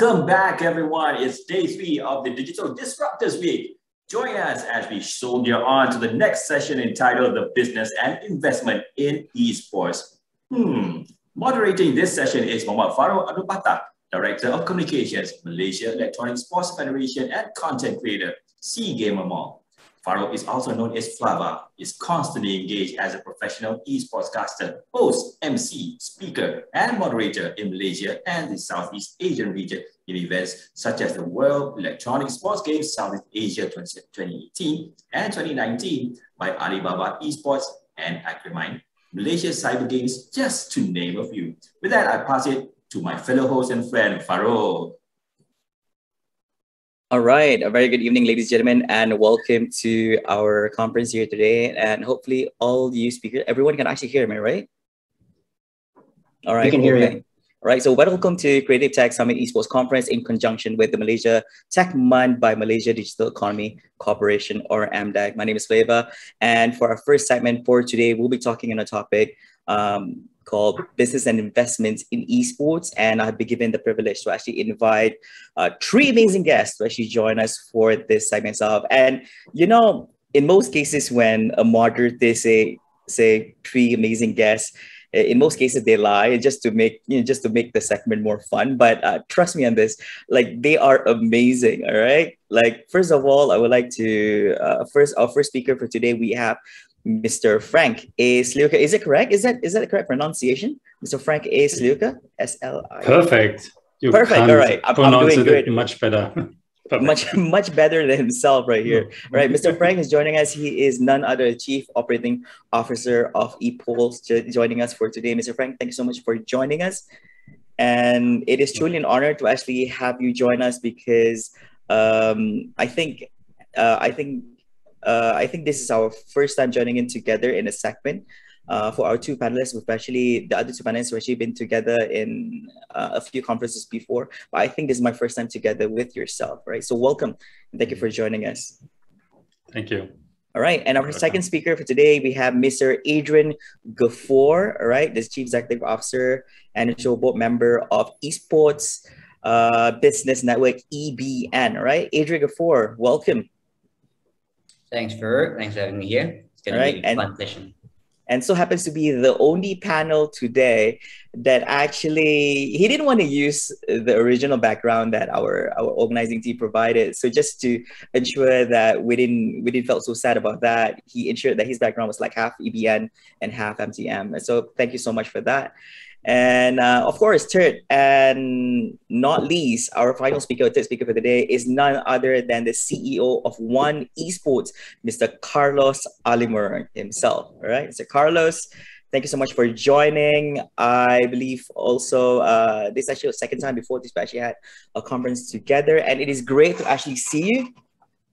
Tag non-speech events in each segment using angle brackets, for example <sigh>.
Welcome back, everyone. It's day three of the Digital Disruptors Week. Join us as we soldier on to the next session entitled The Business and Investment in Esports. Hmm. Moderating this session is Muhammad Farouq Abdul Patah, Director of Communications, Malaysia Electronic Sports Federation and content creator, SEA Gamer Mall. Farouq is also known as Flava, is constantly engaged as a professional esports caster, host, MC, speaker, and moderator in Malaysia and the Southeast Asian region in events such as the World Electronic Sports Games Southeast Asia 2018 and 2019 by Alibaba Esports and Acrimine, Malaysia Cyber Games, just to name a few. With that, I pass it to my fellow host and friend, Farouq. All right. A very good evening, ladies and gentlemen, and welcome to our conference here today. And hopefully all you speakers, everyone can actually hear me, right? All right. We can hear okay. you. All right, so welcome to Creative Tech Summit Esports Conference in conjunction with the Malaysia Tech Month by Malaysia Digital Economy Corporation or MDEC. My name is Flava, and for our first segment for today, we'll be talking on a topic um, called Business and Investments in Esports. And I've been given the privilege to actually invite uh, three amazing guests to actually join us for this segment of. And, you know, in most cases, when a moderator, they say, say three amazing guests, in most cases they lie just to make you know just to make the segment more fun but uh, trust me on this like they are amazing all right like first of all i would like to uh, first our first speaker for today we have Mr. Frank A. Sliwka. Is it correct? Is that is that the correct pronunciation? Mr. Frank A. Sliwka? S L I. Perfect. You Perfect. All right. I'm, I'm doing great. Much better. <laughs> much much better than himself right here. All right. Mr. Frank is joining us. He is none other Chief Operating Officer of Epulze joining us for today. Mr. Frank, thank you so much for joining us. And it is truly an honor to actually have you join us because um, I think uh, I think uh, I think this is our first time joining in together in a segment. Uh, for our two panelists, especially the other two panelists, we've actually been together in uh, a few conferences before, but I think this is my first time together with yourself, right? So welcome and thank you for joining us. Thank you. All right, and our second speaker for today, we have Mr. Adrian Gaffor, all right, this Chief Executive Officer and a show board member of Esports uh, Business Network, EBN, all right? Adrian Gaffor, welcome. Thanks, for Thanks for having me here. It's going to be a and, fun session. And so happens to be the only panel today that actually he didn't want to use the original background that our our organizing team provided. So just to ensure that we didn't we didn't felt so sad about that, he ensured that his background was like half EBN and half MTM. And so thank you so much for that. And uh, of course, third and not least, our final speaker, third speaker for the day is none other than the CEO of One Esports, Mr. Carlos Alimurung himself. All right, Mr. Carlos, thank you so much for joining. I believe also uh, this is actually the second time before this we actually had a conference together, and it is great to actually see you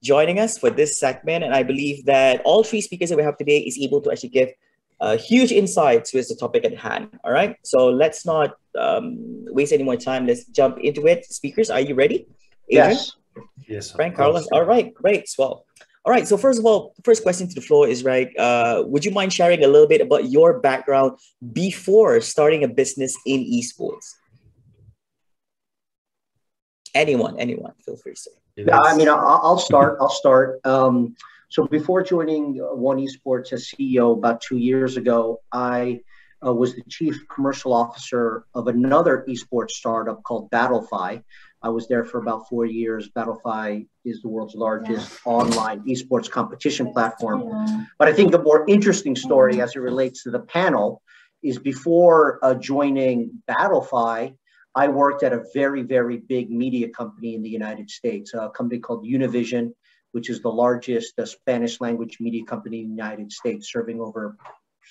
joining us for this segment. And I believe that all three speakers that we have today is able to actually give uh, huge insights with the topic at hand. All right, so let's not um, waste any more time. Let's jump into it. Speakers, are you ready? Adrian? Yes. Yes. Frank, Carlos. All right, great. Well, all right. So first of all, first question to the floor is right. Uh, would you mind sharing a little bit about your background before starting a business in esports? Anyone, anyone, feel free to say. Yeah, I mean, I'll, I'll start. I'll start. Um, so before joining uh, One Esports as CEO about two years ago, I uh, was the chief commercial officer of another esports startup called Battlefy. I was there for about four years. Battlefy is the world's largest yeah. online esports competition platform. Yeah. But I think the more interesting story as it relates to the panel is before uh, joining Battlefy, I worked at a very, very big media company in the United States, a company called Univision which is the largest uh, Spanish language media company in the United States, serving over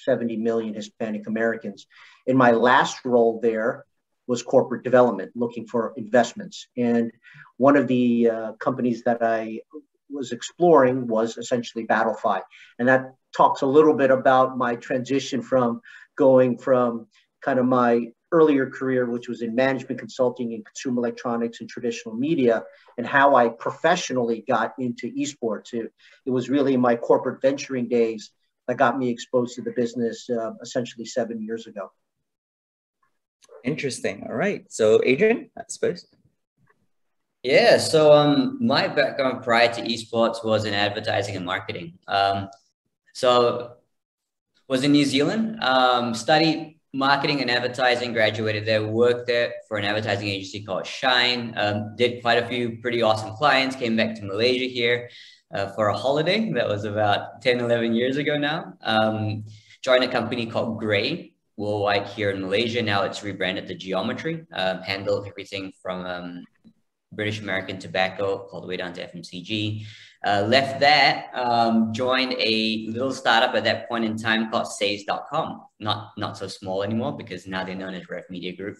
70 million Hispanic Americans. In my last role there was corporate development, looking for investments. And one of the uh, companies that I was exploring was essentially Battlefy. And that talks a little bit about my transition from going from kind of my earlier career, which was in management consulting and consumer electronics and traditional media, and how I professionally got into esports. It, it was really my corporate venturing days that got me exposed to the business uh, essentially seven years ago. Interesting. All right. So, Adrian, I suppose. Yeah, so um, my background prior to esports was in advertising and marketing. Um, so was in New Zealand, um, studied marketing and advertising, graduated there, worked there for an advertising agency called Shine, um, did quite a few pretty awesome clients, came back to Malaysia here uh, for a holiday. That was about 10, 11 years ago now. Um, joined a company called Grey, worldwide here in Malaysia. Now it's rebranded to Geometry, uh, handled everything from um, British American Tobacco all the way down to FMCG. Uh, left that, um, joined a little startup at that point in time called Says.com. Not not so small anymore because now they're known as Rev Media Group.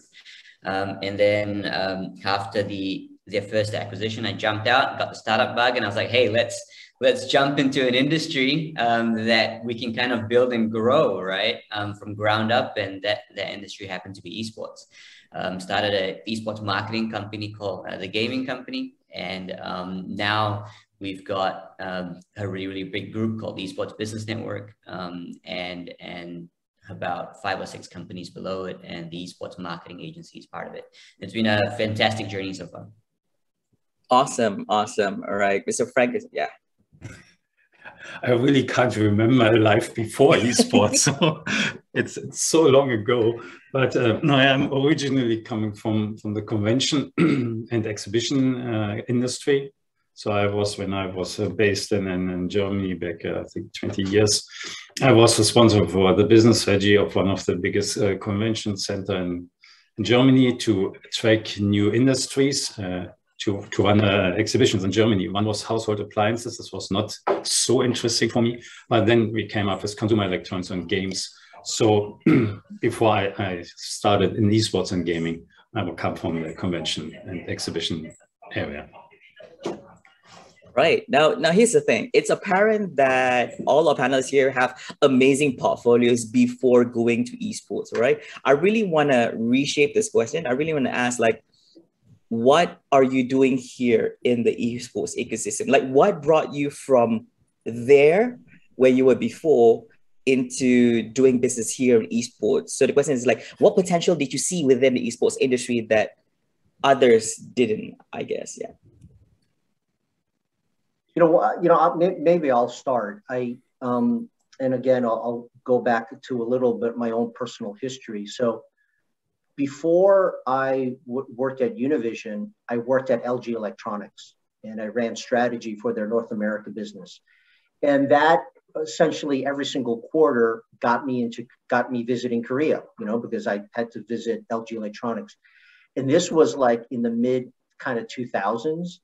Um, and then um, after the their first acquisition, I jumped out, got the startup bug, and I was like, hey, let's let's jump into an industry um, that we can kind of build and grow, right, um, from ground up. And that that industry happened to be esports um, started an esports marketing company called uh, the Gaming Company, and um, now we've got um, a really really big group called the Esports Business Network, um, and and about five or six companies below it, and the esports marketing agency is part of it. It's been a fantastic journey so far. Awesome, awesome. All right, Mr. Frank is yeah. I really can't remember my life before <laughs> esports. so it's, it's so long ago. But uh, no, I am originally coming from, from the convention <clears throat> and exhibition uh, industry. So I was, when I was uh, based in, in, Germany back, uh, I think 20 years, I was responsible for the business strategy of one of the biggest uh, convention center in, in Germany to attract new industries, uh, to, to run uh, exhibitions in Germany. One was household appliances. This was not so interesting for me. But then we came up with consumer electronics and games. So <clears throat> before I, I, started in esports and gaming, I would come from the convention and exhibition area. Right. Now, now here's the thing. It's apparent that all our panelists here have amazing portfolios before going to esports, right? I really want to reshape this question. I really want to ask like, what are you doing here in the esports ecosystem? Like, what brought you from there, where you were before, into doing business here in esports? So the question is like, what potential did you see within the esports industry that others didn't? I guess, yeah. You know, you know, maybe I'll start. I um, and again, I'll, I'll go back to a little bit my own personal history. So before I worked at Univision, I worked at LG Electronics and I ran strategy for their North America business. And that essentially every single quarter got me into got me visiting Korea, you know, because I had to visit LG Electronics. And this was like in the mid kind of 2000s.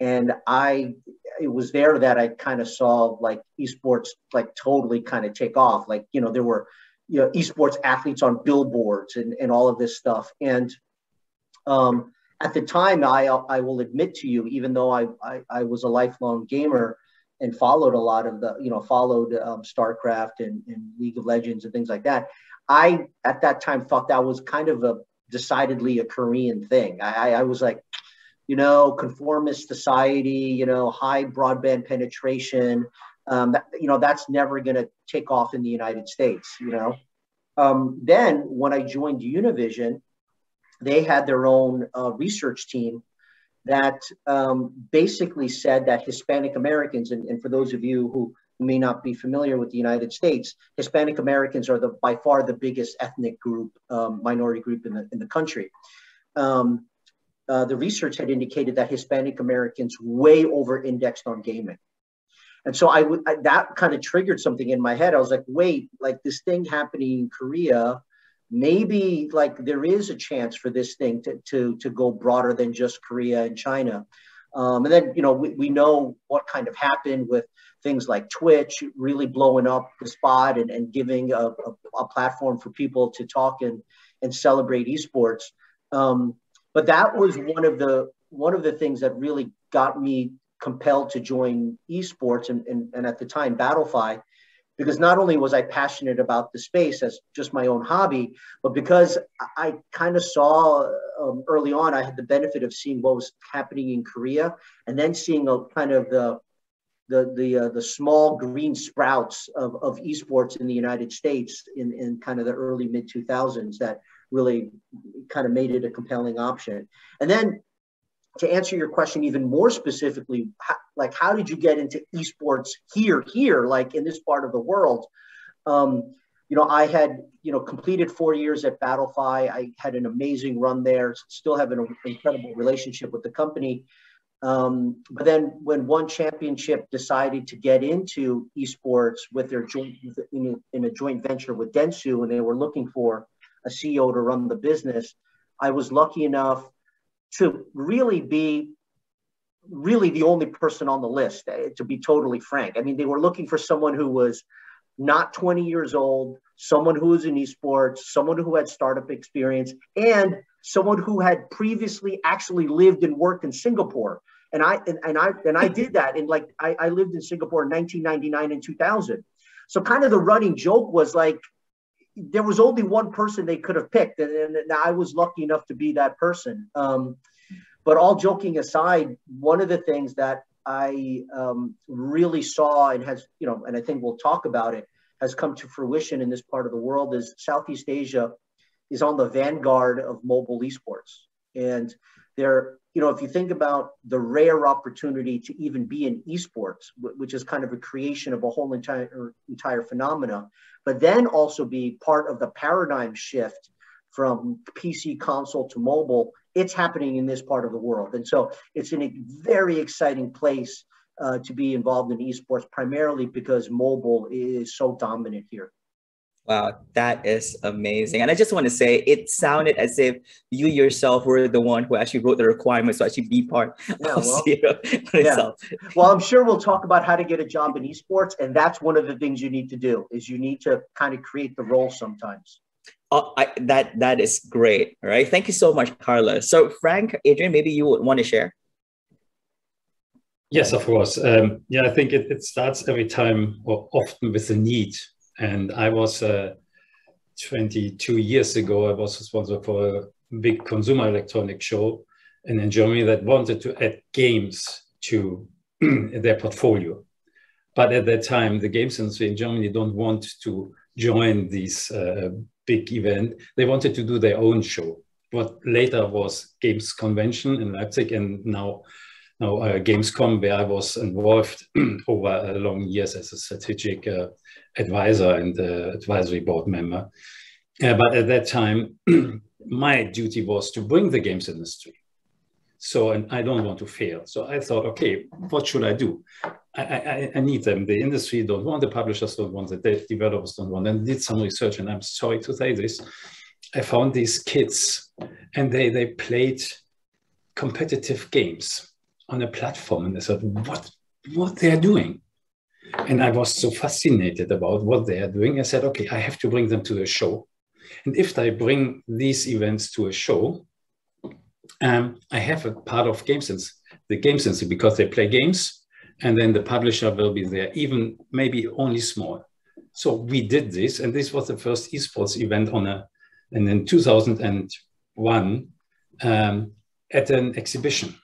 And I, it was there that I kind of saw like esports like totally kind of take off. Like, you know, there were you know esports athletes on billboards and, and all of this stuff and um, at the time I, I will admit to you even though I, I, I, was a lifelong gamer and followed a lot of the you know followed um, starcraft and, and league of legends and things like that i at that time thought that was kind of a decidedly a korean thing i, I was like you know conformist society you know high broadband penetration um, that, you know, that's never going to take off in the United States, you know. Um, then when I joined Univision, they had their own uh, research team that um, basically said that Hispanic Americans, and, and, for those of you who may not be familiar with the United States, Hispanic Americans are the by far the biggest ethnic group, um, minority group in the, in the country. Um, uh, the research had indicated that Hispanic Americans way over indexed on gaming. And so I would that kind of triggered something in my head. I was like, wait, like this thing happening in Korea, maybe like there is a chance for this thing to to to go broader than just Korea and China. Um, and then you know we, we know what kind of happened with things like Twitch really blowing up the spot and, and giving a, a, a platform for people to talk and and celebrate esports. Um, but that was one of the one of the things that really got me compelled to join esports and, and, and at the time Battlefy, because not only was I passionate about the space as just my own hobby, but because I kind of saw um, early on, I had the benefit of seeing what was happening in Korea, and then seeing a kind of the the the uh, the small green sprouts of, of esports in the United States in, in kind of the early mid 2000s that really kind of made it a compelling option. And then to answer your question even more specifically, how, like how did you get into esports here, here, like in this part of the world? Um, you know, I had, you know, completed four years at Battlefy. I had an amazing run there, still have an incredible relationship with the company. Um, but then when one championship decided to get into esports with their joint in a, in a joint venture with Dentsu, and they were looking for a CEO to run the business, I was lucky enough to really be really the only person on the list, eh, to be totally frank. I mean, they were looking for someone who was not 20 years old, someone who was in esports, someone who had startup experience, and someone who had previously actually lived and worked in Singapore. And I and, and I and I did that. And like I, I lived in Singapore in 1999 and 2000. So kind of the running joke was like there was only one person they could have picked, and, and I was lucky enough to be that person. Um, but all joking aside, one of the things that I um, really saw and has, you know, and I think we'll talk about it, has come to fruition in this part of the world is Southeast Asia is on the vanguard of mobile esports. And there, you know, if you think about the rare opportunity to even be in esports, which is kind of a creation of a whole entire entire phenomena, but then also be part of the paradigm shift from PC console to mobile it's happening in this part of the world. And so it's in a very exciting place uh, to be involved in esports, primarily because mobile is so dominant here. Wow, that is amazing. And I just want to say it sounded as if you yourself were the one who actually wrote the requirements to actually be part yeah, of well, <laughs> yeah. Well, I'm sure we'll talk about how to get a job in esports. And that's one of the things you need to do is you need to kind of create the role sometimes. Oh, I, that that is great. All right. Thank you so much, Carla. So, Frank, Adrian, maybe you would want to share. Yes, of course. Um, yeah, I think it, it starts every time or often with the need. And I was uh, 22 years ago, I was responsible for a big consumer electronic show and in Germany that wanted to add games to <clears throat> their portfolio. But at that time, the games industry in Germany don't want to join this uh, big event. They wanted to do their own show. What later was Games Convention in Leipzig, and now uh, Gamescom, where I was involved <clears throat> over long years as a strategic uh, advisor and uh, advisory board member. Uh, but at that time, <clears throat> my duty was to bring the games industry. So, and I don't want to fail. So I thought, okay, what should I do? I, I, I, need them. The industry don't want, the publishers don't want, the developers don't want, and did some research. And I'm sorry to say this, I found these kids, and they they played competitive games on a platform, and I thought, what what they are doing? And I was so fascinated about what they are doing. I said, okay, I have to bring them to a show. And if I bring these events to a show, um, I have a part of GameSense, the GameSense, because they play games and then the publisher will be there, even maybe only small. So we did this, and this was the first esports event on a, and in 2001 um, at an exhibition.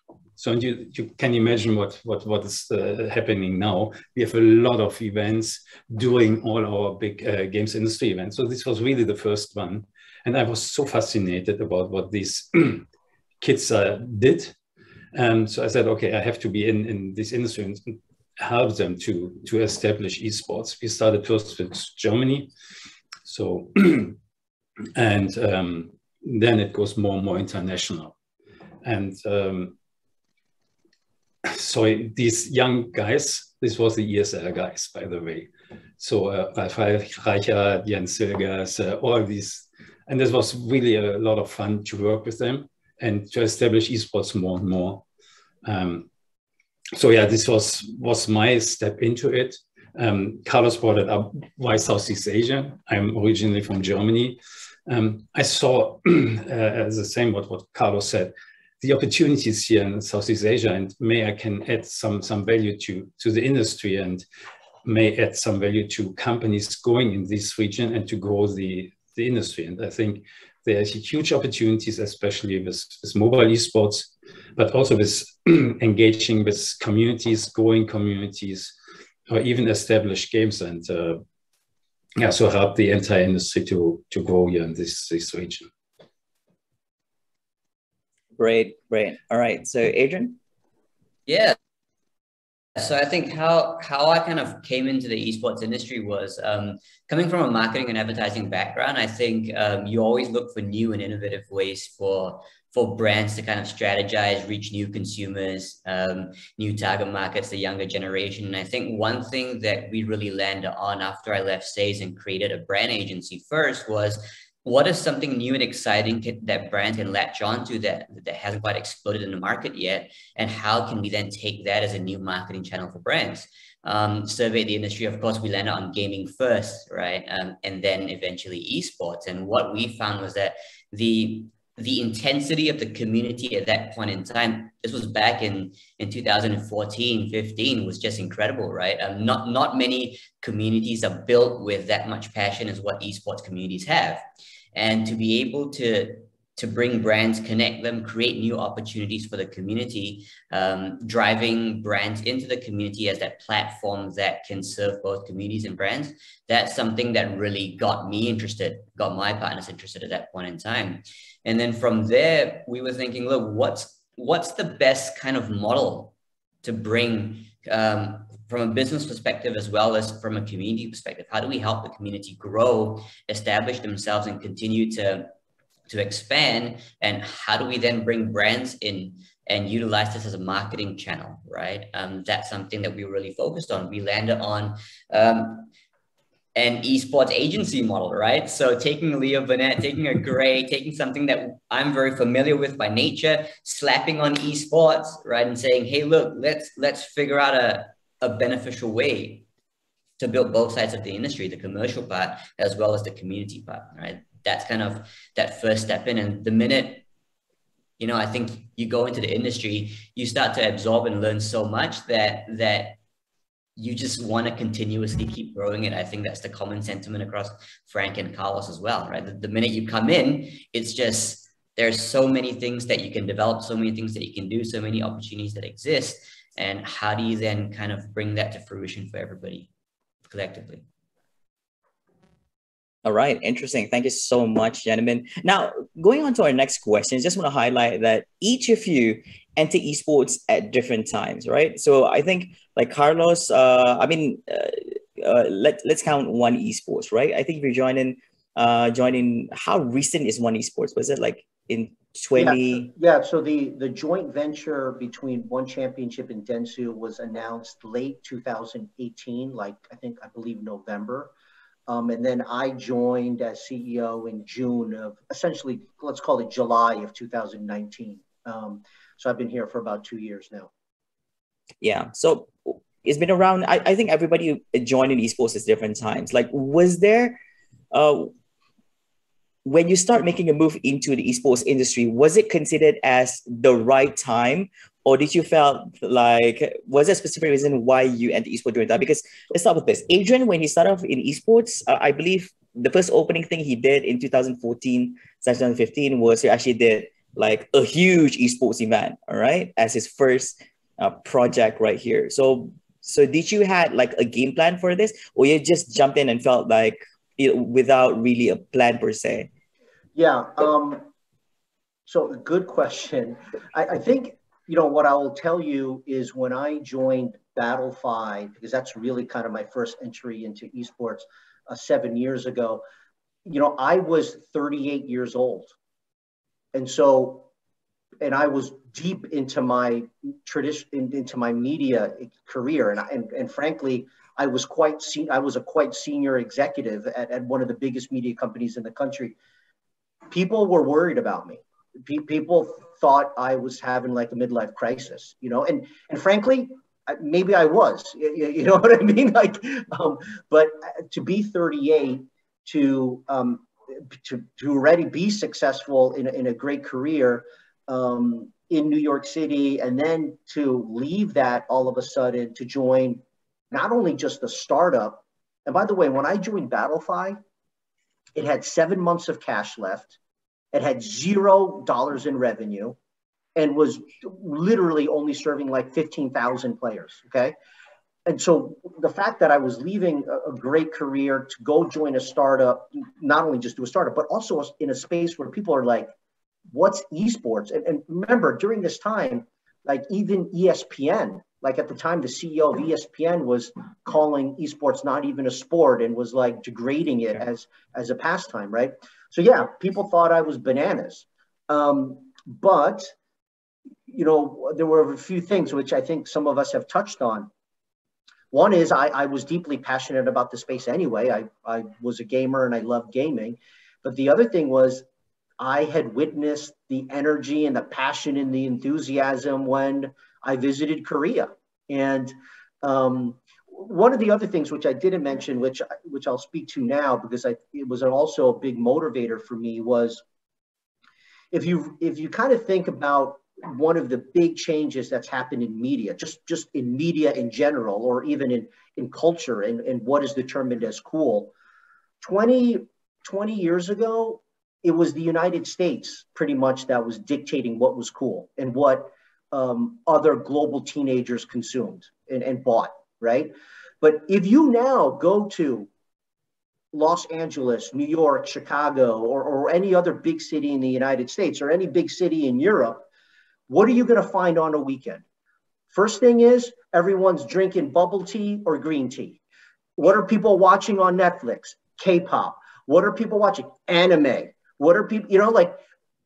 So you, you can imagine what, what, what is uh, happening now. We have a lot of events doing all our big uh, games industry events. So this was really the first one. And I was so fascinated about what these <clears throat> kids uh, did and so I said, okay, I have to be in, in this industry and help them to, to establish esports. We started first with Germany. So, <clears throat> and um, then it goes more and more international. And um, so these young guys, this was the ESL guys, by the way. So uh, Ralf Reichert, Jens Hilgers, uh, all these, and this was really a lot of fun to work with them and to establish esports more and more. Um, so yeah, this was was my step into it. Um, Carlos brought it up. Why Southeast Asia? I'm originally from Germany. Um, I saw <clears throat> uh, the same what what Carlos said. The opportunities here in Southeast Asia, and may I can add some some value to to the industry and may add some value to companies going in this region and to grow the the industry. And I think there's huge opportunities, especially with, with mobile esports, but also with <clears throat> engaging with communities, growing communities, or even established games and uh, yeah, so help the entire industry to, to grow here in this, this region. Great, great. All right. So, Adrian? Yeah. So I think how how I kind of came into the esports industry was um, coming from a marketing and advertising background. I think um, you always look for new and innovative ways for for brands to kind of strategize, reach new consumers, um, new target markets, the younger generation. And I think one thing that we really landed on after I left SAYS and created a brand agency first was what is something new and exciting can, that brand can latch onto that that hasn't quite exploded in the market yet? And how can we then take that as a new marketing channel for brands? Um, surveyed the industry. Of course we landed on gaming first right? Um, and then eventually esports. And what we found was that the the intensity of the community at that point in time. This was back in in 2014 15 was just incredible right? Um, not not many communities are built with that much passion as what esports communities have. And to be able to to bring brands, connect them, create new opportunities for the community, um, driving brands into the community as that platform that can serve both communities and brands. That's something that really got me interested, got my partners interested at that point in time. And then from there, we were thinking, look, what's what's the best kind of model to bring um, from a business perspective as well as from a community perspective? How do we help the community grow, establish themselves, and continue to to expand? And how do we then bring brands in and utilize this as a marketing channel, right? Um, that's something that we really focused on. We landed on um, an esports agency model, right? So taking Leo Burnett, taking a Grey, taking something that I'm very familiar with by nature, slapping on esports, right? And saying, hey, look, let's let's figure out a, a beneficial way to build both sides of the industry, the commercial part as well as the community part, right? That's kind of that first step in. And the minute, you know, I think you go into the industry, you start to absorb and learn so much that that you just want to continuously keep growing it. I think that's the common sentiment across Frank and Carlos as well, right? The, the minute you come in, it's just there's so many things that you can develop, so many things that you can do, so many opportunities that exist and how do you then kind of bring that to fruition for everybody collectively all right interesting. Thank you so much gentlemen. Now going on to our next question I just want to highlight that each of you enter esports at different times right? So i think like carlos uh, i mean uh, uh, let, let's count one esports right? I think if you're joining uh joining how recent is one esports? Was it like in 20 yeah, yeah, so the the joint venture between one championship and dentsu was announced late 2018 like i think i believe november um, and then i joined as ceo in june of essentially let's call it july of 2019 um, so i've been here for about two years now. Yeah. So it's been around i, I think everybody joined in esports at different times. Like was there uh, when you start making a move into the esports industry, was it considered as the right time? Or did you felt like, was there a specific reason why you entered esports during that? Because let's start with this. Adrian, when he started off in esports, uh, I believe the first opening thing he did in 2014, 2015 was he actually did like a huge esports event, all right, as his first uh, project right here. So, so did you had like a game plan for this, or you just jumped in and felt like without really a plan per se? Yeah. Um, so good question. I, I think you know what I will tell you is when I joined Battlefy because that's really kind of my first entry into esports uh, seven years ago. You know, I was 38 years old, and so, and I was deep into my tradition, into my media career, and and, and frankly, I was quite se- I was a quite senior executive at, at one of the biggest media companies in the country. People were worried about me. Pe- people thought I was having like a midlife crisis, you know, and and frankly, maybe I was, you, you <laughs> know what I mean? Like, um, but to be 38, to um, to to already be successful in a, in a great career um, in New York City, and then to leave that all of a sudden to join not only just the startup. And by the way, when I joined Battlefy, it had seven months of cash left. It had zero dollars in revenue and was literally only serving like 15,000 players. Okay. And so the fact that I was leaving a, great career to go join a startup, not only just do a startup, but also in a space where people are like, what's esports? And, and remember, during this time, like even ESPN, like at the time, the CEO of ESPN was calling esports not even a sport and was like degrading it as as a pastime, right? So yeah, people thought I was bananas, um, but you know there were a few things which I think some of us have touched on. One is I, I was deeply passionate about the space anyway. I, I was a gamer and I loved gaming. But the other thing was I had witnessed the energy and the passion and the enthusiasm when I visited Korea. And um, one of the other things which I didn't mention, which which I'll speak to now because I, it was also a big motivator for me, was if you if you kind of think about one of the big changes that's happened in media, just just in media in general, or even in in culture and, and what is determined as cool. 20, 20 years ago, it was the United States pretty much that was dictating what was cool and what um, other global teenagers consumed and, and bought, right? But if you now go to Los Angeles, New York, Chicago, or, or any other big city in the United States or any big city in Europe, what are you going to find on a weekend? First thing is everyone's drinking bubble tea or green tea. What are people watching on Netflix? K-pop. What are people watching? Anime. What are people, you know, like,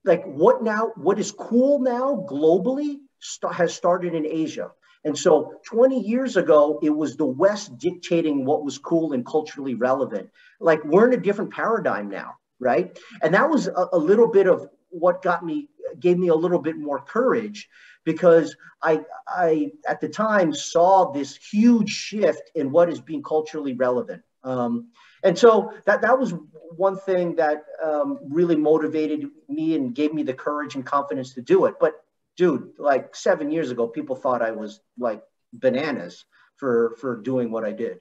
like what now, what is cool now globally st- has started in Asia. And so 20 years ago, it was the West dictating what was cool and culturally relevant. Like we're in a different paradigm now, right? And that was a, a little bit of what got me, gave me a little bit more courage because I, I at the time saw this huge shift in what is being culturally relevant. Um, and so that that was one thing that um, really motivated me and gave me the courage and confidence to do it. But dude, like seven years ago, people thought I was like bananas for for doing what I did.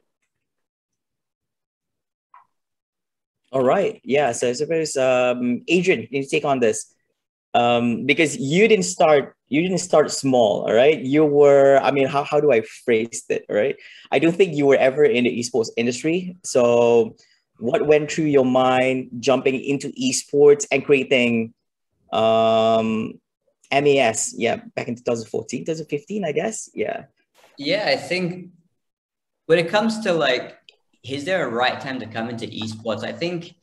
All right. Yeah. So I suppose um, Adrian, you take on this um, because you didn't start you didn't start small. All right. You were. I mean, how how do I phrase it? Right. I don't think you were ever in the esports industry. So what went through your mind jumping into esports and creating um, MES, yeah, back in 2014, 2015, I guess. Yeah. Yeah, I think when it comes to like, is there a right time to come into esports? I think,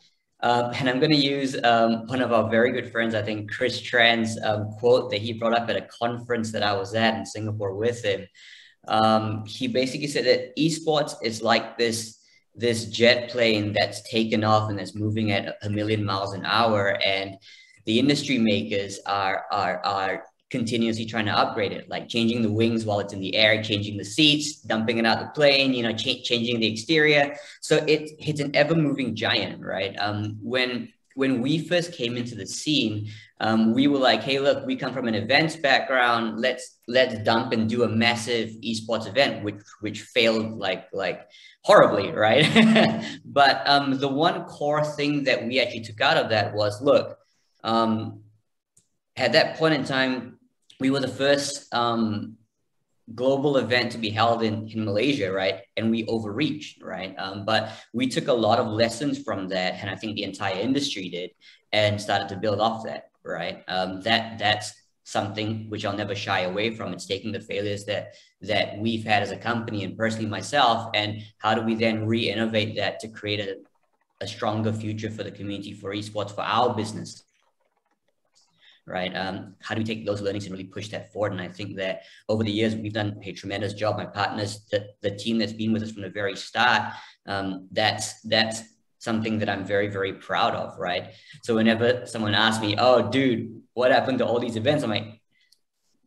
um, <laughs> and I'm going to use um, one of our very good friends, I think Chris Tran's um, quote that he brought up at a conference that I was at in Singapore with him. Um, he basically said that esports is like this this jet plane that's taken off and that's moving at a million miles an hour and the industry makers are are are continuously trying to upgrade it, like changing the wings while it's in the air, changing the seats, dumping it out the plane, you know, ch- changing the exterior. So it, it's an ever moving giant, right? Um, when when we first came into the scene, um, we were like, hey, look, we come from an events background. Let's let's dump and do a massive esports event, which which failed like like horribly, right? <laughs> but um, the one core thing that we actually took out of that was, look, um, at that point in time, we were the first um, global event to be held in, in Malaysia, right? And we overreached, right? Um, but we took a lot of lessons from that, and I think the entire industry did, and started to build off that, right? Um, that that's something which I'll never shy away from. It's taking the failures that that we've had as a company and personally myself, and how do we then re-innovate that to create a, a stronger future for the community, for esports, for our business, right? Um, how do we take those learnings and really push that forward? And I think that over the years, we've done a tremendous job. My partners, the, the team that's been with us from the very start, um, that's, that's something that I'm very, very proud of, right? So whenever someone asks me, oh, dude, what happened to all these events? I'm like,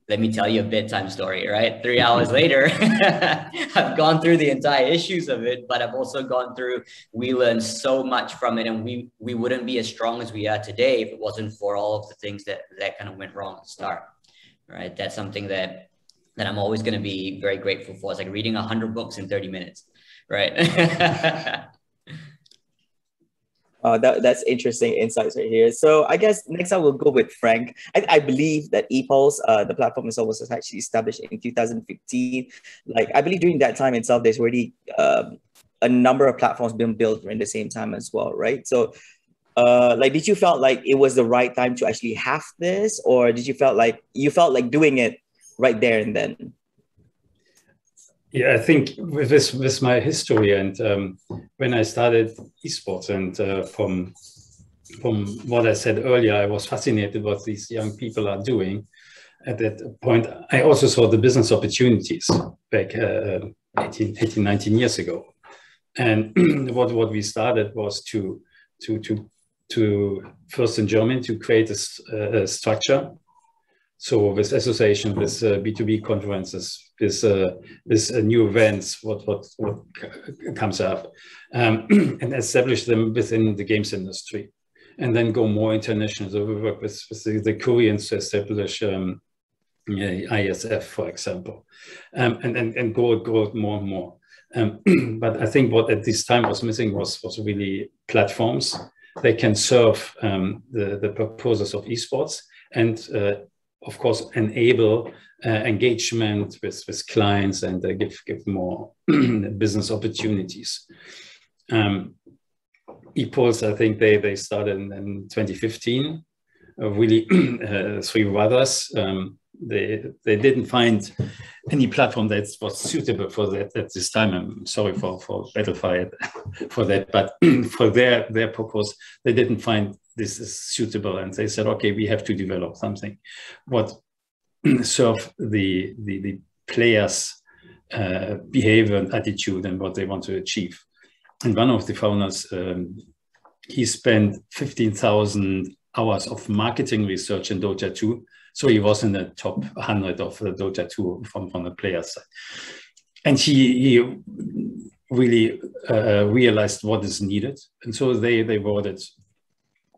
let me tell you a bedtime story, right? Three hours <laughs> later, <laughs> I've gone through the entire issues of it, but I've also gone through, we learned so much from it and we, we wouldn't be as strong as we are today if it wasn't for all of the things that, that kind of went wrong at the start, right? That's something that, that I'm always going to be very grateful for. It's like reading a hundred books in 30 minutes, right? <laughs> Uh, that, that's interesting insights right here. So I guess next I will go with Frank. I, I believe that Epulze, uh, the platform itself was actually established in 2015. Like I believe during that time itself, there's already uh, a number of platforms being built in the same time as well, right? So uh, like did you felt like it was the right time to actually have this, or did you felt like you felt like doing it right there and then? Yeah, I think with this, with my history and um, when I started esports and uh, from from what I said earlier, I was fascinated what these young people are doing. At that point, I also saw the business opportunities back uh, 18, 18, 19 years ago. And <clears throat> what, what we started was to, to, to, to first in Germany to create a, a structure. So with association, with uh, B2B conferences, with, uh, with uh, new events, what, what, what comes up, um, <clears throat> and establish them within the games industry and then go more international. So we work with, with the, the, Koreans to establish um, ISF, for example, um, and, and, and grow, grow more and more. Um, <clears throat> but I think what at this time was missing was, was really platforms. They can serve um, the, the purposes of esports and, uh, of course, enable uh, engagement with, with clients and uh, give, give more <clears throat> business opportunities. Um, Epulze, I think they, they started in, in 2015, uh, really <clears throat> uh, three brothers. Um, they, they didn't find any platform that was suitable for that at this time. I'm sorry for, for Battlefy <laughs> for that, but <clears throat> for their, their purpose, they didn't find this is suitable. And they said, okay, we have to develop something. What <clears throat> serve the, the, the players' uh, behavior and attitude and what they want to achieve and one of the founders, um, he spent 15,000 hours of marketing research in Dota 2. So he was in the top 100 of the Dota 2 from, from the player side. And he, he really uh, realized what is needed. And so they, they it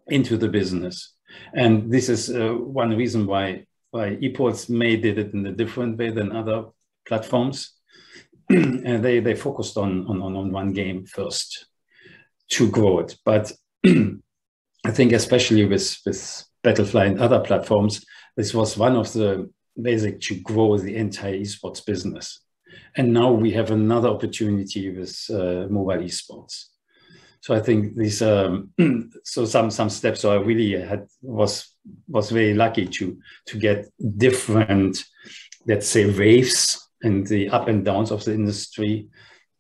into the business. And this is uh, one reason why, why esports did it in a different way than other platforms <clears throat> and they they focused on, on on one game first to grow it. But <clears throat> I think especially with with Battlefy and other platforms, this was one of the basic to grow the entire esports business. And now we have another opportunity with uh, mobile esports. So I think these um, <clears throat> so some some steps. So I really had was was very lucky to to get different, let's say, waves and the up and downs of the industry,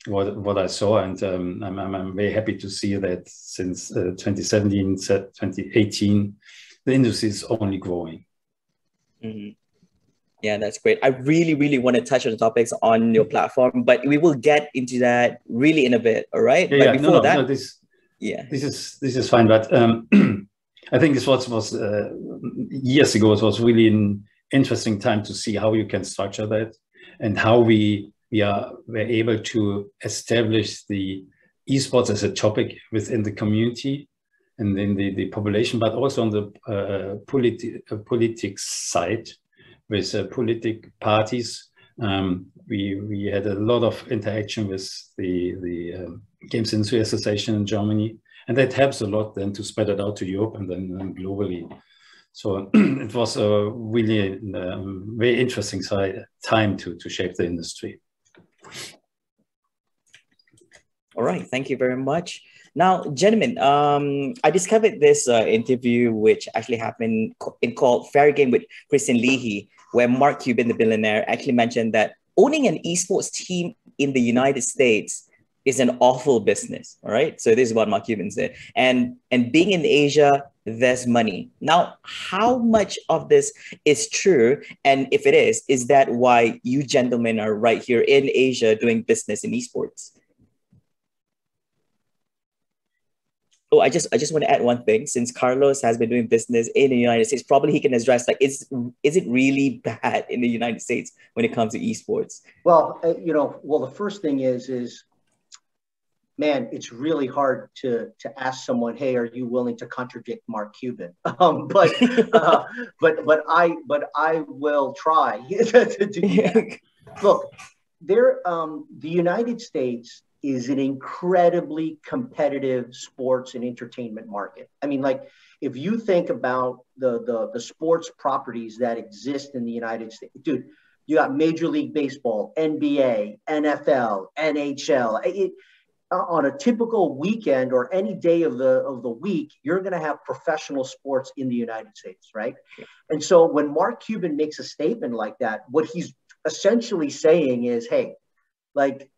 what, what I saw. And um, I'm, I'm, I'm, very happy to see that since uh, 2017, 2018, the industry is only growing. Mm-hmm. Yeah, that's great. I really, really want to touch on the topics on your platform, but we will get into that really in a bit. All right. Yeah, but before no, no, that, no, this, yeah, this is this is fine. But um, <clears throat> I think this was was uh, years ago. It was really an interesting time to see how you can structure that and how we we are were able to establish the esports as a topic within the community and in the, the population, but also on the uh, politi- uh, politics side with uh, politic parties. Um, we, we had a lot of interaction with the, the um, Games Industry Association in Germany, and that helps a lot then to spread it out to Europe and then globally. So <clears throat> it was a really um, very interesting side, time to, to shape the industry. All right, thank you very much. Now, gentlemen, um, I discovered this uh, interview which actually happened in called Fair Game with Kristine Leahy, where Mark Cuban, the billionaire, actually mentioned that owning an esports team in the United States is an awful business. All right, so this is what Mark Cuban said, and and being in Asia there's money. Now, how much of this is true? And if it is, is that why you gentlemen are right here in Asia doing business in esports? Oh, I just I just want to add one thing. Since Carlos has been doing business in the United States, probably he can address like is is it really bad in the United States when it comes to esports? Well, uh, you know, well the first thing is is man, it's really hard to to ask someone, "Hey, are you willing to contradict Mark Cuban?" <laughs> Um, but uh, <laughs> but but I but I will try <laughs> to do that. Look, there, um, the United States is an incredibly competitive sports and entertainment market. I mean, like if you think about the the the sports properties that exist in the United States, dude. You got Major League Baseball, NBA, NFL, NHL. It, on a typical weekend or any day of the of the week, you're going to have professional sports in the United States, right? And so when Mark Cuban makes a statement like that, what he's essentially saying is, hey, like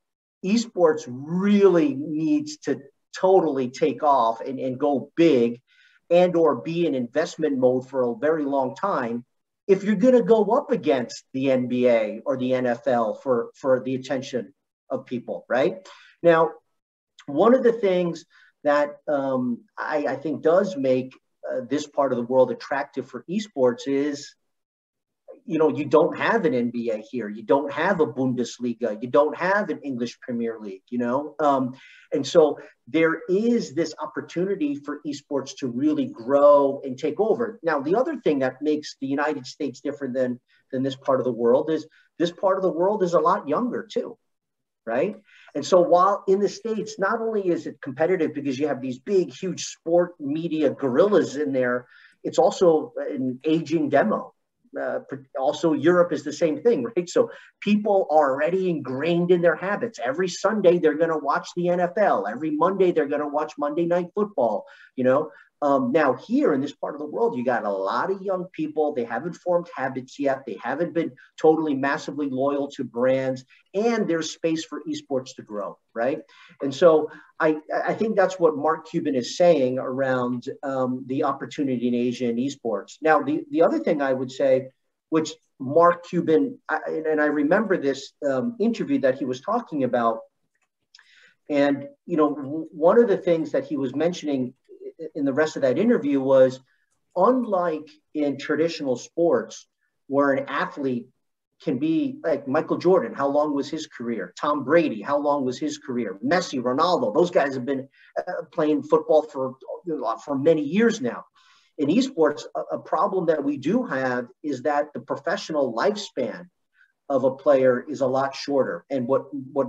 esports really needs to totally take off and, and go big and or be in investment mode for a very long time if you're going to go up against the NBA or the NFL for, for the attention of people, right? Now, one of the things that um, I, I, think does make uh, this part of the world attractive for esports is you know, you don't have an NBA here. You don't have a Bundesliga. You don't have an English Premier League, you know? Um, and so there is this opportunity for esports to really grow and take over. Now, the other thing that makes the United States different than, than this part of the world is this part of the world is a lot younger too, right? And so while in the States, not only is it competitive because you have these big, huge sport media gorillas in there, it's also an aging demo uh, also Europe is the same thing, <laughs> right? So people are already ingrained in their habits. Every Sunday they're going to watch the NFL. Every Monday they're going to watch Monday Night Football. You know, um, now, here in this part of the world, you got a lot of young people. They haven't formed habits yet. They haven't been totally massively loyal to brands, and there's space for esports to grow, right? And so I, I think that's what Mark Cuban is saying around um, the opportunity in Asia and esports. Now, the, the other thing I would say, which Mark Cuban, I, and I remember this um, interview that he was talking about, and you know, one of the things that he was mentioning in the rest of that interview was unlike in traditional sports where an athlete can be like Michael Jordan, how long was his career? Tom Brady, how long was his career? Messi, Ronaldo, those guys have been uh, playing football for, for many years now. In esports, a, a problem that we do have is that the professional lifespan of a player is a lot shorter. And what, what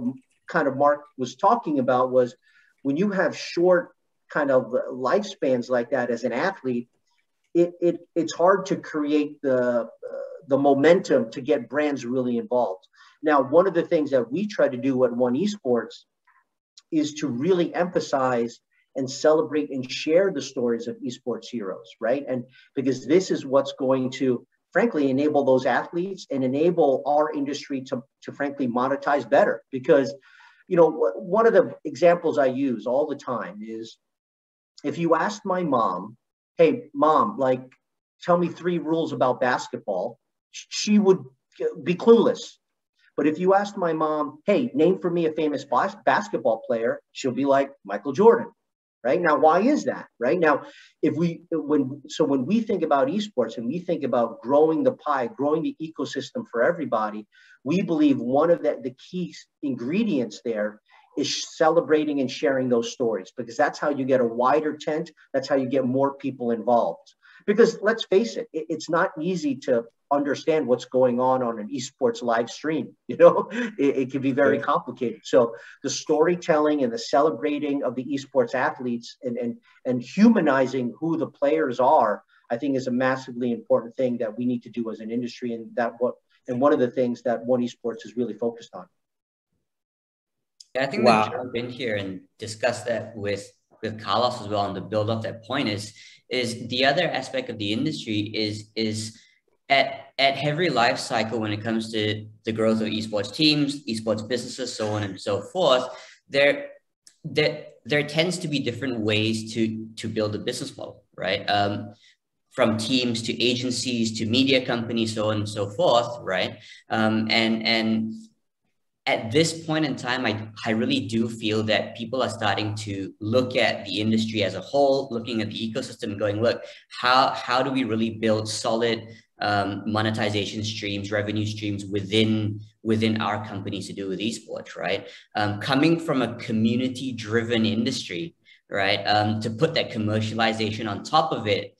kind of Mark was talking about was when you have short kind of lifespans like that as an athlete, it, it it's hard to create the uh, the momentum to get brands really involved. Now, one of the things that we try to do at One Esports is to really emphasize and celebrate and share the stories of esports heroes, right? And because this is what's going to frankly enable those athletes and enable our industry to, to frankly monetize better because you know one of the examples i use all the time is if you asked my mom, hey, mom, like, tell me three rules about basketball, she would be clueless. But if you asked my mom, hey, name for me a famous bas- basketball player, she'll be like Michael Jordan. Right now, why is that? Right now, if we when so when we think about esports and we think about growing the pie, growing the ecosystem for everybody, we believe one of the, the key ingredients there is celebrating and sharing those stories because that's how you get a wider tent. That's how you get more people involved. Because let's face it, it it's not easy to understand what's going on on an esports live stream. <laughs> You know, it, it can be very complicated. So the storytelling and the celebrating of the esports athletes and, and, and humanizing who the players are, I think is a massively important thing that we need to do as an industry. And that what, and one of the things that One Esports is really focused on. I think wow. we jump in here and discuss that with with Carlos as well and to build up that point is is the other aspect of the industry is is at at every life cycle when it comes to the growth of esports teams, esports businesses, so on and so forth, there there there tends to be different ways to to build a business model, right? Um, from teams to agencies to media companies, so on and so forth, right? Um, and and at this point in time, I, I really do feel that people are starting to look at the industry as a whole, looking at the ecosystem going, look, how, how do we really build solid um, monetization streams, revenue streams within, within our companies to do with esports, right? Um, coming from a community driven industry, right? Um, to put that commercialization on top of it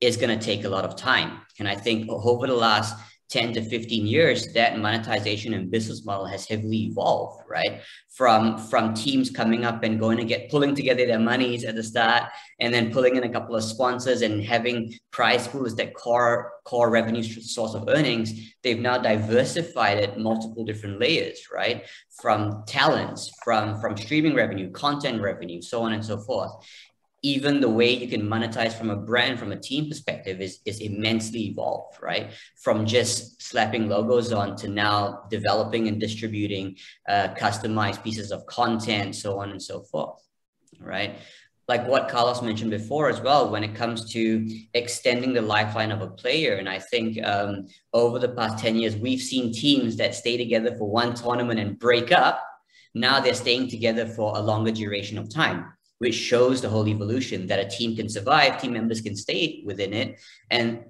is going to take a lot of time. And I think over the last 10 to 15 years, that monetization and business model has heavily evolved, right? From, from teams coming up and going to get pulling together their monies at the start and then pulling in a couple of sponsors and having prize pools that core core revenue source of earnings, they've now diversified it multiple different layers, right? From talents, from, from streaming revenue, content revenue, so on and so forth even the way you can monetize from a brand from a team perspective is, is immensely evolved right? From just slapping logos on to now developing and distributing uh, customized pieces of content so on and so forth right? Like what carlos mentioned before as well when it comes to extending the lifeline of a player and i think um, over the past 10 years we've seen teams that stay together for one tournament and break up. Now they're staying together for a longer duration of time which shows the whole evolution that a team can survive, team members can stay within it, and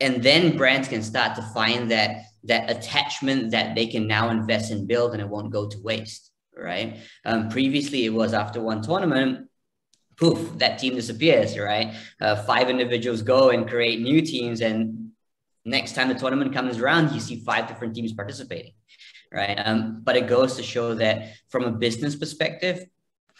and then brands can start to find that that attachment that they can now invest and build, and it won't go to waste. Right? Um, previously, it was after one tournament, poof, that team disappears. Right? Uh, five individuals go and create new teams, and next time the tournament comes around, you see five different teams participating right? Um, but it goes to show that from a business perspective,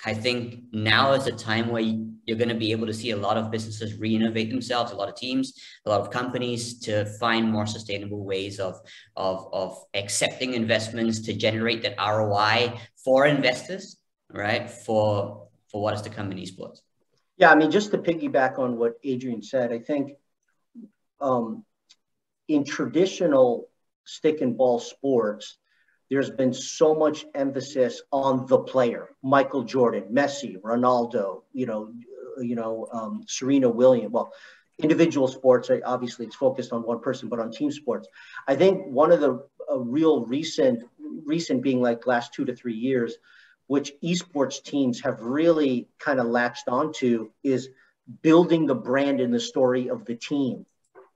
I think now is a time where you're going to be able to see a lot of businesses re-innovate themselves, a lot of teams, a lot of companies to find more sustainable ways of, of, of accepting investments to generate that ROI for investors, right? For, for what is to come in esports. Yeah, I mean, just to piggyback on what Adrian said, I think um, in traditional stick and ball sports, there's been so much emphasis on the player michael jordan messi ronaldo you know you know um, serena williams. Well individual sports obviously it's focused on one person but on team sports. I think one of the uh, real recent recent being like last two to three years which esports teams have really kind of latched onto is building the brand and the story of the team.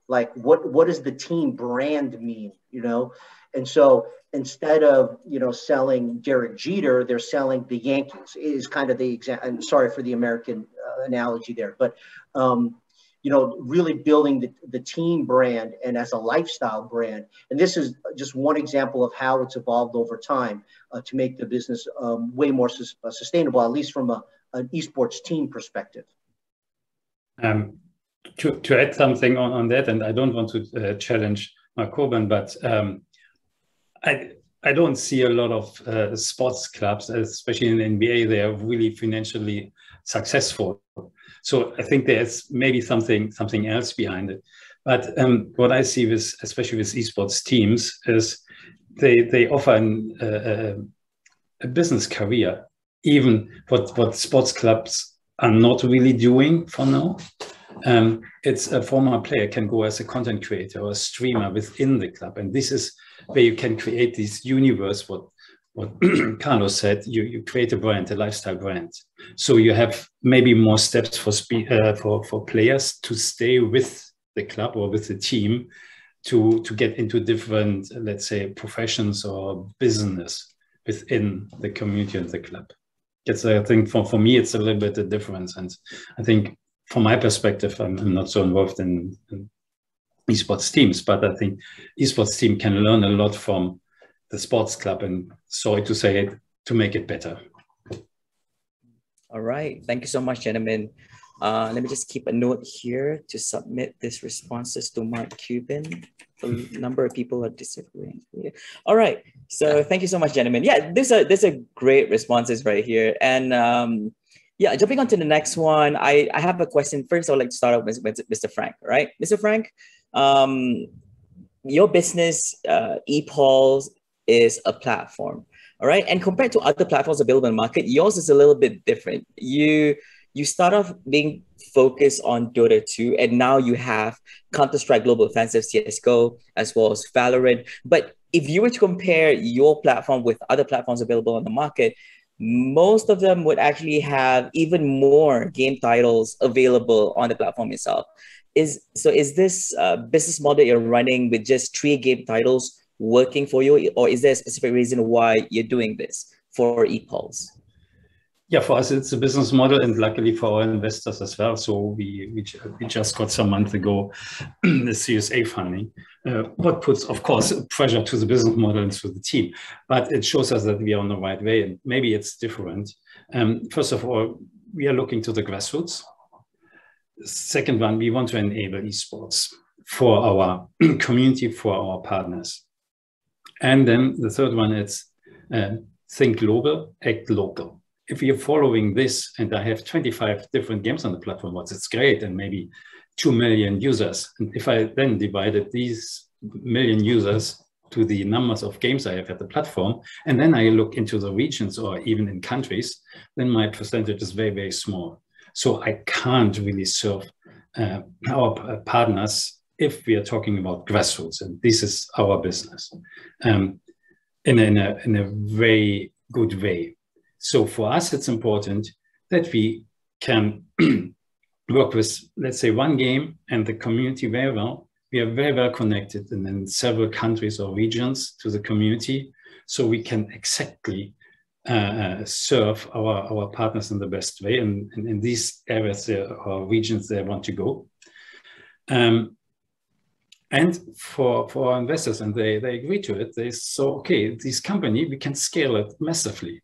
Like what what does the team brand mean you know? And so instead of you know selling Derek Jeter, they're selling the Yankees. Is kind of the example. I'm sorry for the American uh, analogy there, but um, you know, really building the, the team brand and as a lifestyle brand. And this is just one example of how it's evolved over time uh, to make the business um, way more su- uh, sustainable, at least from a, an esports team perspective. Um, to, to add something on, on that, and I don't want to uh, challenge Mark Cuban, but um, I I don't see a lot of uh, sports clubs, especially in the NBA. They are really financially successful. So I think there's maybe something something else behind it. But um, what I see with, especially with esports teams, is they they offer an, uh, a business career, even what what sports clubs are not really doing for now. Um, it's a former player can go as a content creator or a streamer within the club, and this is where you can create this universe. What what <clears throat> Carlos said, you you create a brand, a lifestyle brand. So you have maybe more steps for spe- uh, for for players to stay with the club or with the team to to get into different, let's say, professions or business within the community and the club. It's I think for, for me it's a little bit a difference, and I think from my perspective, I'm, I'm not so involved in, in, esports teams, but I think esports team can learn a lot from the sports club, and sorry to say it, to make it better. All right, thank you so much, gentlemen. Uh, let me just keep a note here to submit these responses to Mark Cuban. A number of people are disagreeing. Yeah. All right. So thank you so much, gentlemen. Yeah, these are these are great responses right here. And um, yeah, jumping on to the next one, I, I have a question. First, I would like to start off with, with Mr. Frank, right? Mr. Frank, um, your business, uh, Epulze, is a platform, all right? And compared to other platforms available in the market, yours is a little bit different. You you start off being focused on Dota 2, and now you have Counter-Strike Global Offensive, CSGO, as well as Valorant. But if you were to compare your platform with other platforms available on the market, most of them would actually have even more game titles available on the platform itself. Is so is this uh, business model you're running with just three game titles working for you, or is there a specific reason why you're doing this for Epulze? Yeah, for us it's a business model, and luckily for our investors as well. So we we, we just got some month ago <clears throat> the csa funding, uh, what puts, of course, pressure to the business model and to the team. But it shows us that we are on the right way, and maybe it's different. Um, first of all, we are looking to the grassroots. Second one, we want to enable esports for our <clears throat> community, for our partners. And then the third one is uh, think global, act local. If you're following this, and I have 25 different games on the platform, what's it's great, and maybe 2 million users. And if I then divided these million users to the numbers of games I have at the platform, and then I look into the regions or even in countries, then my percentage is very, very small. So I can't really serve uh, our partners if we are talking about grassroots, and this is our business, um, in, a, in, a, in a very good way. So for us, it's important that we can <clears throat> work with, let's say, one game and the community very well. We are very well connected and in several countries or regions to the community, so we can exactly uh, uh serve our, our partners in the best way and, and in these areas or regions they want to go. Um, and for, for our investors, and they, they agree to it, they so, okay, this company, we can scale it massively.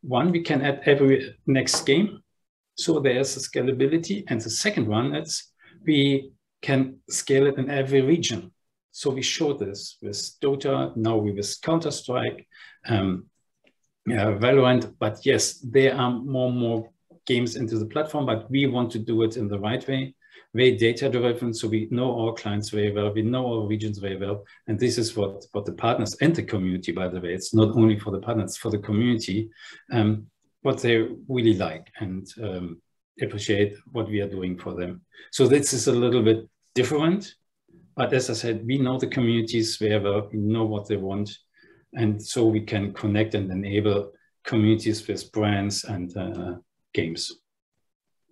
One, we can add every next game so there's a scalability. And the second one is we can scale it in every region. So we showed this with Dota, now we with Counter-Strike, um, uh, Valorant, but yes, there are more and more games into the platform, but we want to do it in the right way, very data driven. So we know our clients very well, we know our regions very well. And this is what, what the partners and the community, by the way, it's not only for the partners, for the community. Um, what they really like and um, appreciate what we are doing for them. So this is a little bit different, but as I said, we know the communities very well, we know what they want, and so we can connect and enable communities with brands and uh, games.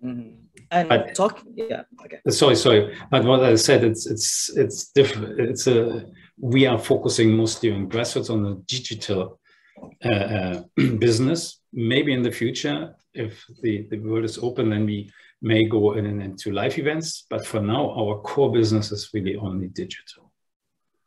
Mm-hmm. And but, talk, yeah, okay. Sorry, sorry, but what I said, it's it's it's different. It's a we are focusing mostly on grassroots on the digital uh, uh, <clears throat> business. Maybe in the future, if the, the world is open, then we may go in and into live events. But for now, our core business is really only digital.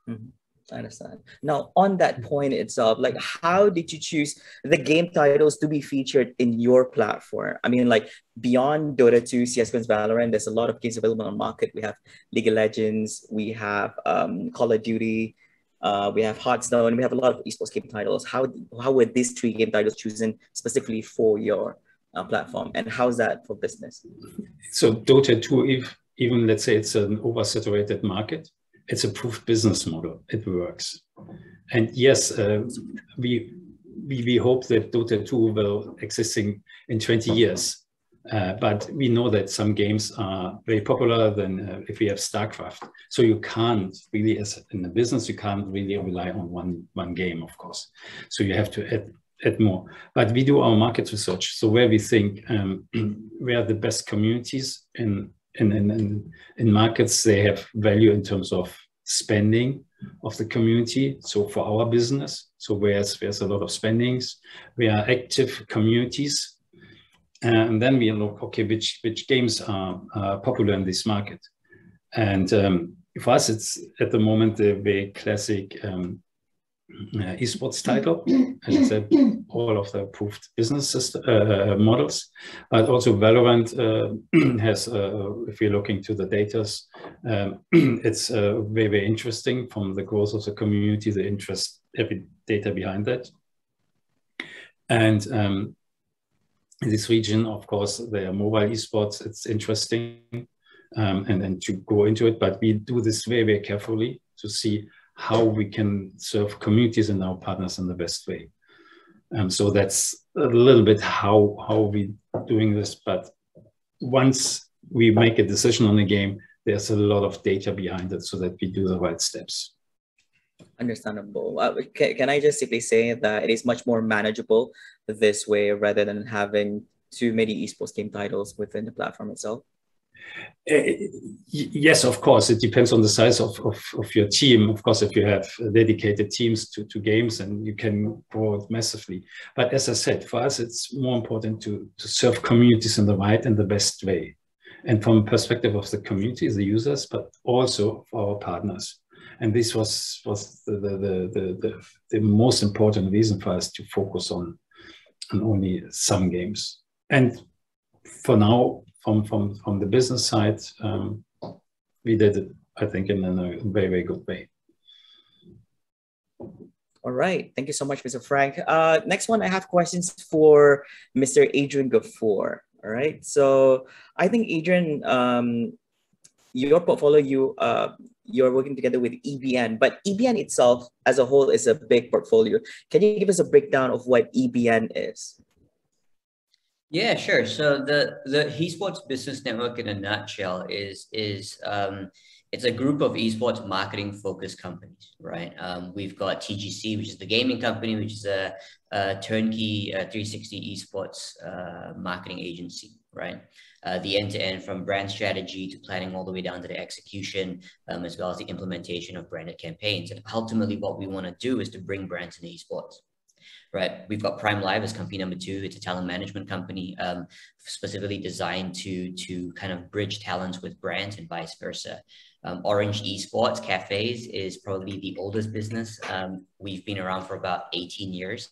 Mm-hmm. I understand. Now, on that point itself, like how did you choose the game titles to be featured in your platform? I mean, like beyond Dota 2, CSGO, and Valorant, there's a lot of games available on market. We have League of Legends, we have um, Call of Duty, uh, we have Hearthstone, we have a lot of esports game titles. How how were these three game titles chosen specifically for your uh, platform, and how's that for business? So Dota 2, if even let's say it's an oversaturated market, it's a proof business model. It works, and yes, uh, we, we we hope that Dota 2 will existing in 20 years. Uh, but we know that some games are very popular than uh, if we have StarCraft. So you can't really, as in the business, you can't really rely on one, one game, of course. So you have to add, add more. But we do our market research. So where we think um, <clears throat> where the best communities in, in, in, in markets, they have value in terms of spending of the community. So for our business, so where's there's a lot of spendings, we are active communities and then we look, okay, which, which games are uh, popular in this market? And um, for us, it's at the moment the very classic um, uh, esports title, as I said, all of the approved business system, uh, models, but also Valorant uh, <clears throat> has, uh, if you're looking to the data, um, <clears throat> it's uh, very, very interesting from the growth of the community, the interest, every data behind that. And um, in this region, of course, the mobile esports, it's interesting um, and then to go into it, but we do this very, very carefully to see how we can serve communities and our partners in the best way. Um, so that's a little bit how, how we doing this, but once we make a decision on a game, there's a lot of data behind it so that we do the right steps. Understandable. Uh, can, can I just simply say that it is much more manageable this way rather than having too many esports game titles within the platform itself? Uh, yes, of course. It depends on the size of, of, of, your team. Of course, if you have dedicated teams to, to games and you can grow it massively. But as I said, for us, it's more important to, to serve communities in the right and the best way. And from perspective of the community, the users, but also for our partners. and this was was the the, the the, the most important reason for us to focus on on only some games. And for now, from from from the business side, um, we did it, I think, in a very very good way. All right. Thank you so much, Mr. Frank. Uh, next one, I have questions for Mr. Adrian Gaffor. All right. So I think Adrian, um, your portfolio, you uh, you're working together with EBN, but EBN itself as a whole is a big portfolio. Can you give us a breakdown of what EBN is? Yeah, sure. So the the esports business network in a nutshell is is um, it's a group of esports marketing focused companies, right? Um, we've got TGC, which is the gaming company, which is a, a turnkey uh, 360 esports uh, marketing agency, right? Uh, the end to end from brand strategy to planning all the way down to the execution, um, as well as the implementation of branded campaigns. And ultimately, what we want to do is to bring brands into esports right? We've got Prime Live as company number two. It's a talent management company um, specifically designed to to kind of bridge talents with brands and vice versa. Um, Orange Esports Cafes is probably the oldest business. Um, we've been around for about 18 years.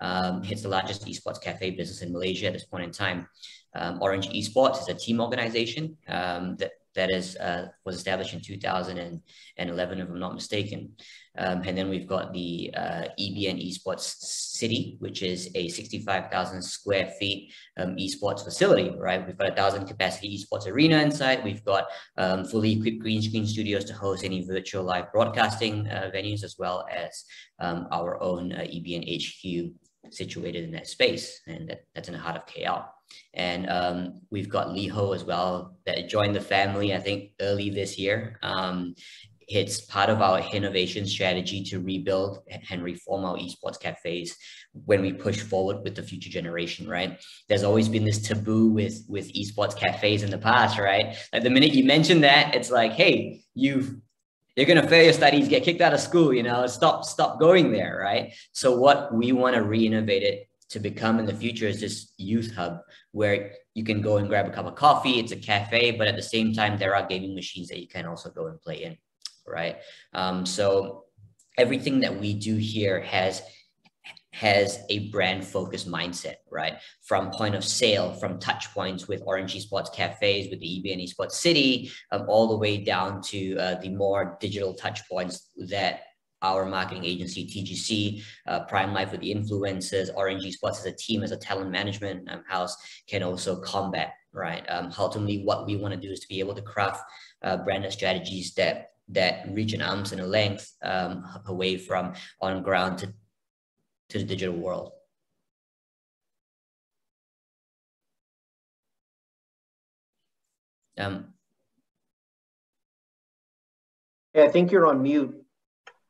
Um, it's the largest esports cafe business in Malaysia at this point in time. Um, Orange Esports is a team organization um, that that is uh, was established in 2011, if I'm not mistaken. Um, and then we've got the uh, EBN Esports City, which is a 65,000 square feet um, esports facility, right? We've got a thousand capacity esports arena inside. We've got um, fully equipped green screen studios to host any virtual live broadcasting uh, venues, as well as um, our own uh, EBN HQ situated in that space. And that, that's in the heart of KL. And um, we've got Liho as well that joined the family, I think, early this year. Um, it's part of our innovation strategy to rebuild and reform our esports cafes when we push forward with the future generation, right? There's always been this taboo with with esports cafes in the past, right? Like the minute you mention that, it's like, hey, you've you're gonna fail your studies, get kicked out of school, you know, stop, stop going there, right? So what we want to re-innovate it to become in the future is this youth hub where you can go and grab a cup of coffee. It's a cafe, but at the same time, there are gaming machines that you can also go and play in right? Um, so everything that we do here has has a brand focused mindset, right? From point of sale, from touch points with Orange Esports cafes, with the EBN Esports City, um, all the way down to uh, the more digital touch points that our marketing agency, TGC, uh, Prime Life with the influencers, Orange Esports as a team, as a talent management um, house can also combat, right? Um, ultimately, what we want to do is to be able to craft uh, branded strategies that that reach an arms and a length um, away from on ground to, to the digital world. Um, yeah, I think you're on mute.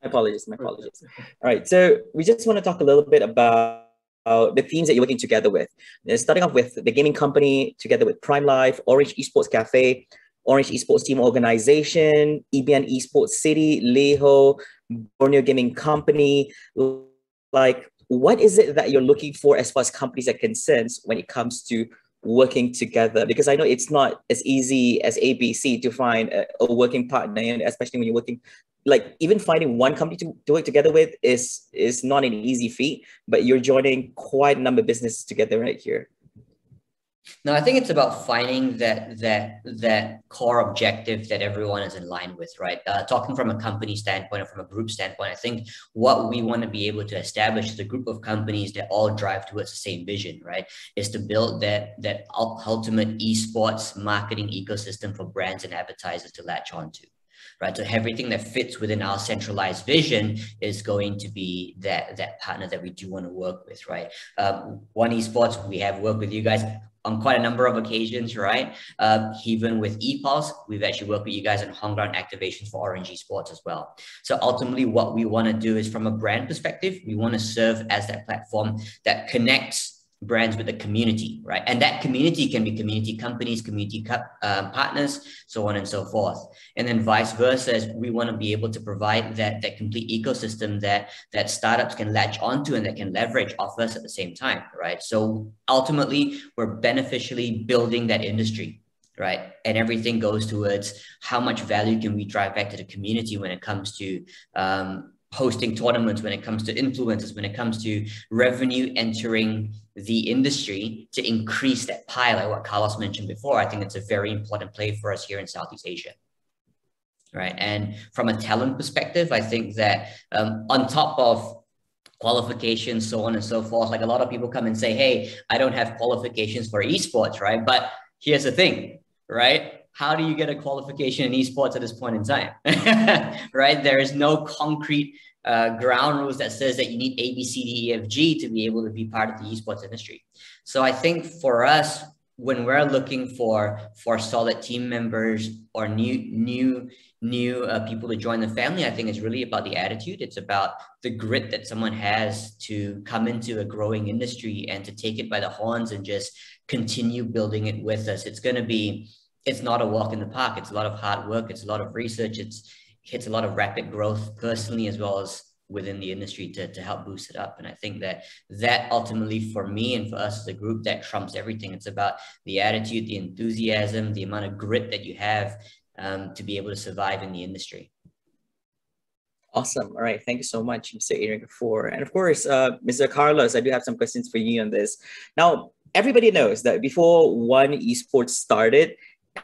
My apologies, my apologies. All right, so we just want to talk a little bit about uh, the themes that you're working together with. starting off with the gaming company together with Prime Life, Orange Esports Cafe, Orange Esports Team Organization, EBN Esports City, Leho, Borneo Gaming Company. Like, what is it that you're looking for as far as companies are concerned when it comes to working together? Because I know it's not as easy as ABC to find a, a working partner, and especially when you're working like even finding one company to, to work together with is is not an easy feat but you're joining quite a number of businesses together right here no, I think it's about finding that that that core objective that everyone is in line with, right? Uh, talking from a company standpoint or from a group standpoint, I think what we want to be able to establish is a group of companies that all drive towards the same vision, right? Is to build that that ultimate esports marketing ecosystem for brands and advertisers to latch onto right? So everything that fits within our centralized vision is going to be that that partner that we do want to work with, right? Um, One Esports, we have worked with you guys on quite a number of occasions, right? Uh, even with Epulze, we've actually worked with you guys on home ground activations for Orange Esports as well. So ultimately, what we want to do is from a brand perspective, we want to serve as that platform that connects brands with the community, right? And that community can be community companies, community uh, partners, so on and so forth. And then vice versa, is we want to be able to provide that, that complete ecosystem that, that startups can latch onto and that can leverage off us at the same time, right? So ultimately, we're beneficially building that industry right? And everything goes towards how much value can we drive back to the community when it comes to um, hosting tournaments, when it comes to influencers, when it comes to revenue entering the industry to increase that pie, like what Carlos mentioned before. I think it's a very important play for us here in Southeast Asia. Right. And from a talent perspective, I think that um, on top of qualifications, so on and so forth, like a lot of people come and say, Hey, I don't have qualifications for esports, right? But here's the thing right? How do you get a qualification in esports at this point in time? <laughs> right? There is no concrete uh, ground rules that says that you need A, B, C, D, E, F, G to be able to be part of the esports industry. So I think for us, when we're looking for for solid team members or new new new uh, people to join the family, I think it's really about the attitude. It's about the grit that someone has to come into a growing industry and to take it by the horns and just continue building it with us. It's going to be, it's not a walk in the park. It's a lot of hard work. It's a lot of research. It's, it's a lot of rapid growth personally, as well as within the industry to, to help boost it up. And I think that that ultimately for me and for us as a group, that trumps everything. It's about the attitude, the enthusiasm, the amount of grit that you have um, to be able to survive in the industry. Awesome. All right. Thank you so much, Mr. Adrian for And of course, uh, Mr. Carlos, I do have some questions for you on this. Now, everybody knows that before one esports started,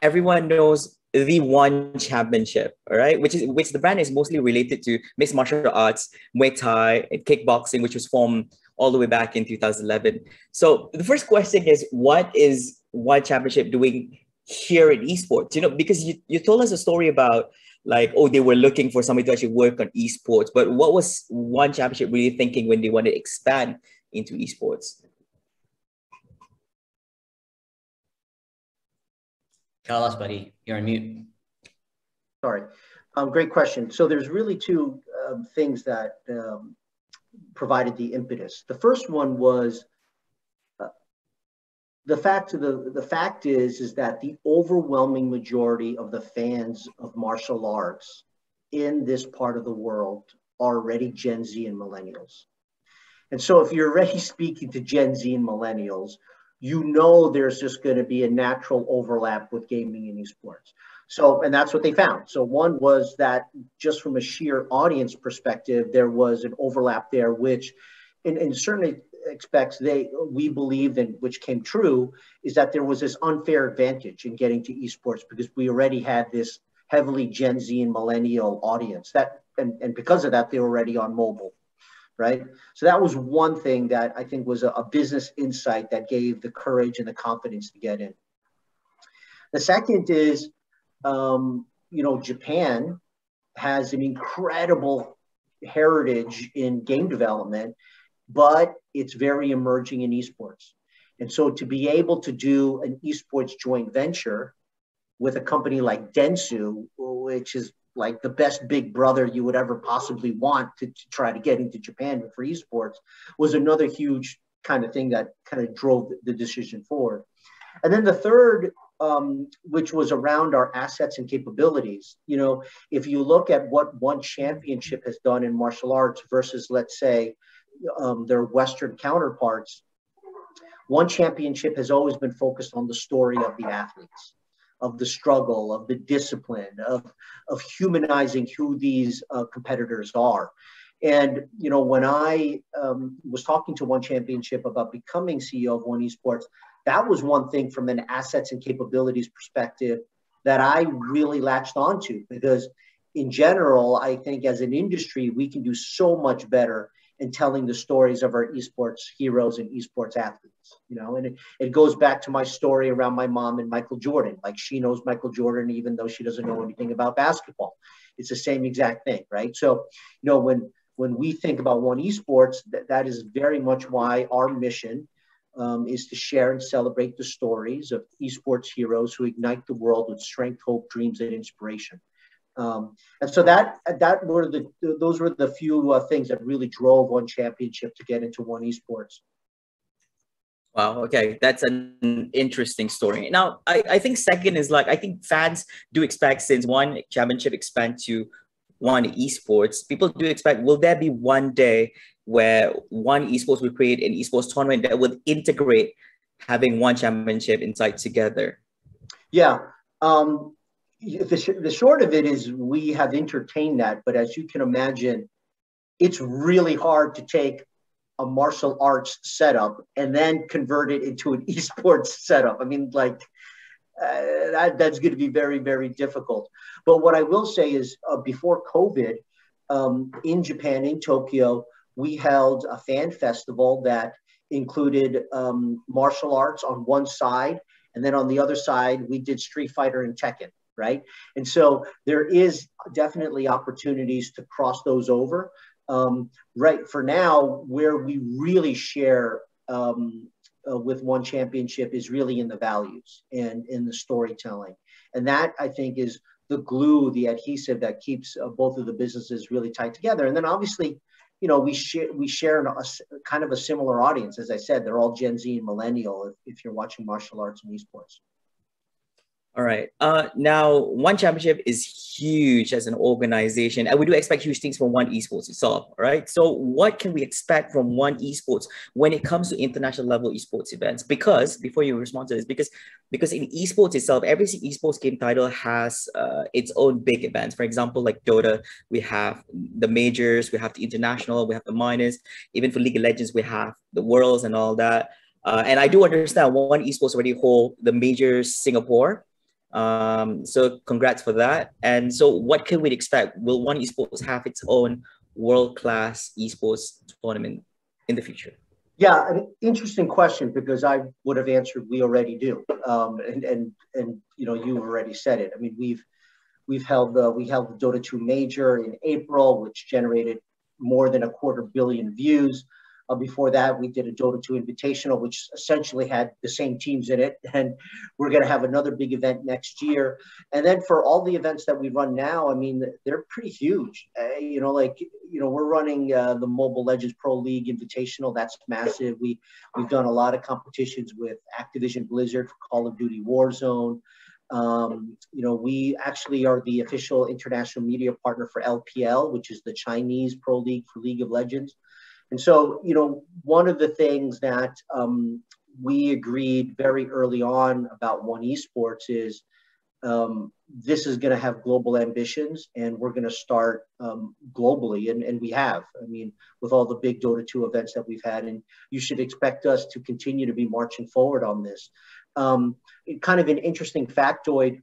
everyone knows the one championship, all right, which is which the brand is mostly related to mixed martial arts, Muay Thai, kickboxing, which was formed all the way back in 2011. So the first question is, what is one championship doing here in esports? You know, because you, you told us a story about like, oh, they were looking for somebody to actually work on esports, but what was one championship really thinking when they wanted to expand into esports? Tell us, buddy. You're on mute. Sorry. Um, great question. So there's really two um, things that um, provided the impetus. The first one was uh, the fact the the fact is is that the overwhelming majority of the fans of martial arts in this part of the world are already Gen Z and millennials. And so if you're already <laughs> speaking to Gen Z and millennials, you know there's just going to be a natural overlap with gaming and esports. So, and that's what they found. So, one was that just from a sheer audience perspective, there was an overlap there, which, in, in certain aspects, they we believed, and which came true, is that there was this unfair advantage in getting to esports because we already had this heavily Gen Z and millennial audience that, and, and because of that, they were already on mobile right? So that was one thing that I think was a, a business insight that gave the courage and the confidence to get in. The second is, um, you know, Japan has an incredible heritage in game development, but it's very emerging in esports. And so to be able to do an esports joint venture with a company like Dentsu, which is like the best big brother you would ever possibly want to, to try to get into Japan for esports was another huge kind of thing that kind of drove the decision forward. And then the third, um, which was around our assets and capabilities. You know, if you look at what one championship has done in martial arts versus, let's say, um, their Western counterparts, one championship has always been focused on the story of the athletes of the struggle, of the discipline, of, of humanizing who these uh, competitors are. And you know, when I um, was talking to One Championship about becoming CEO of One Esports, that was one thing from an assets and capabilities perspective that I really latched onto because, in general, I think as an industry we can do so much better and telling the stories of our esports heroes and esports athletes you know? And it, it goes back to my story around my mom and michael jordan. Like she knows michael jordan even though she doesn't know anything about basketball. It's the same exact thing right? So you know when when we think about one esports that, that is very much why our mission um, is to share and celebrate the stories of esports heroes who ignite the world with strength hope dreams and inspiration um, and so that that were the those were the few uh, things that really drove one championship to get into one esports. Wow. Okay, that's an interesting story. Now, I, I think second is like I think fans do expect since one championship expand to one esports, people do expect will there be one day where one esports will create an esports tournament that would integrate having one championship inside together? Yeah. Um, the, the short of it is we have entertained that, but as you can imagine, it's really hard to take a martial arts setup and then convert it into an <laughs> esports setup. I mean, like uh, that, that's going to be very, very difficult. But what I will say is uh, before COVID, um, in Japan, in Tokyo, we held a fan festival that included um, martial arts on one side. And then on the other side, we did Street Fighter and Tekken, right? And so there is definitely opportunities to cross those over. Um, right for now, where we really share um, uh, with one championship is really in the values and in the storytelling. And that I think is the glue, the adhesive that keeps uh, both of the businesses really tight together. And then obviously, you know, we share we share a, kind of a similar audience. As I said, they're all Gen Z and millennial. If, if you're watching martial arts and esports. All right. Uh, now, One Championship is huge as an organization, and we do expect huge things from One Esports itself. All right. So, what can we expect from One Esports when it comes to international level esports events? Because before you respond to this, because because in esports itself, every esports game title has uh, its own big events. For example, like Dota, we have the majors, we have the international, we have the minors. Even for League of Legends, we have the worlds and all that. Uh, and I do understand One Esports already hold the majors Singapore um, so congrats for that. And so what can we expect? Will One Esports have its own world-class esports tournament in the future? Yeah, an interesting question because I would have answered we already do, um, and and and you know you've already said it. I mean we've we've held the we held the Dota 2 major in April, which generated more than a quarter billion views. Uh, before that, we did a Dota 2 Invitational, which essentially had the same teams in it. And we're going to have another big event next year. And then for all the events that we run now, I mean, they're pretty huge. Uh, you know, like, you know, we're running uh, the Mobile Legends Pro League Invitational. That's massive. We, we've done a lot of competitions with Activision Blizzard for Call of Duty Warzone. Um, you know, we actually are the official international media partner for LPL, which is the Chinese Pro League for League of Legends. And so, you know, one of the things that um, we agreed very early on about One Esports is um, this is going to have global ambitions and we're going to start um, globally. And, and we have, I mean, with all the big Dota 2 events that we've had. And you should expect us to continue to be marching forward on this. Um, kind of an interesting factoid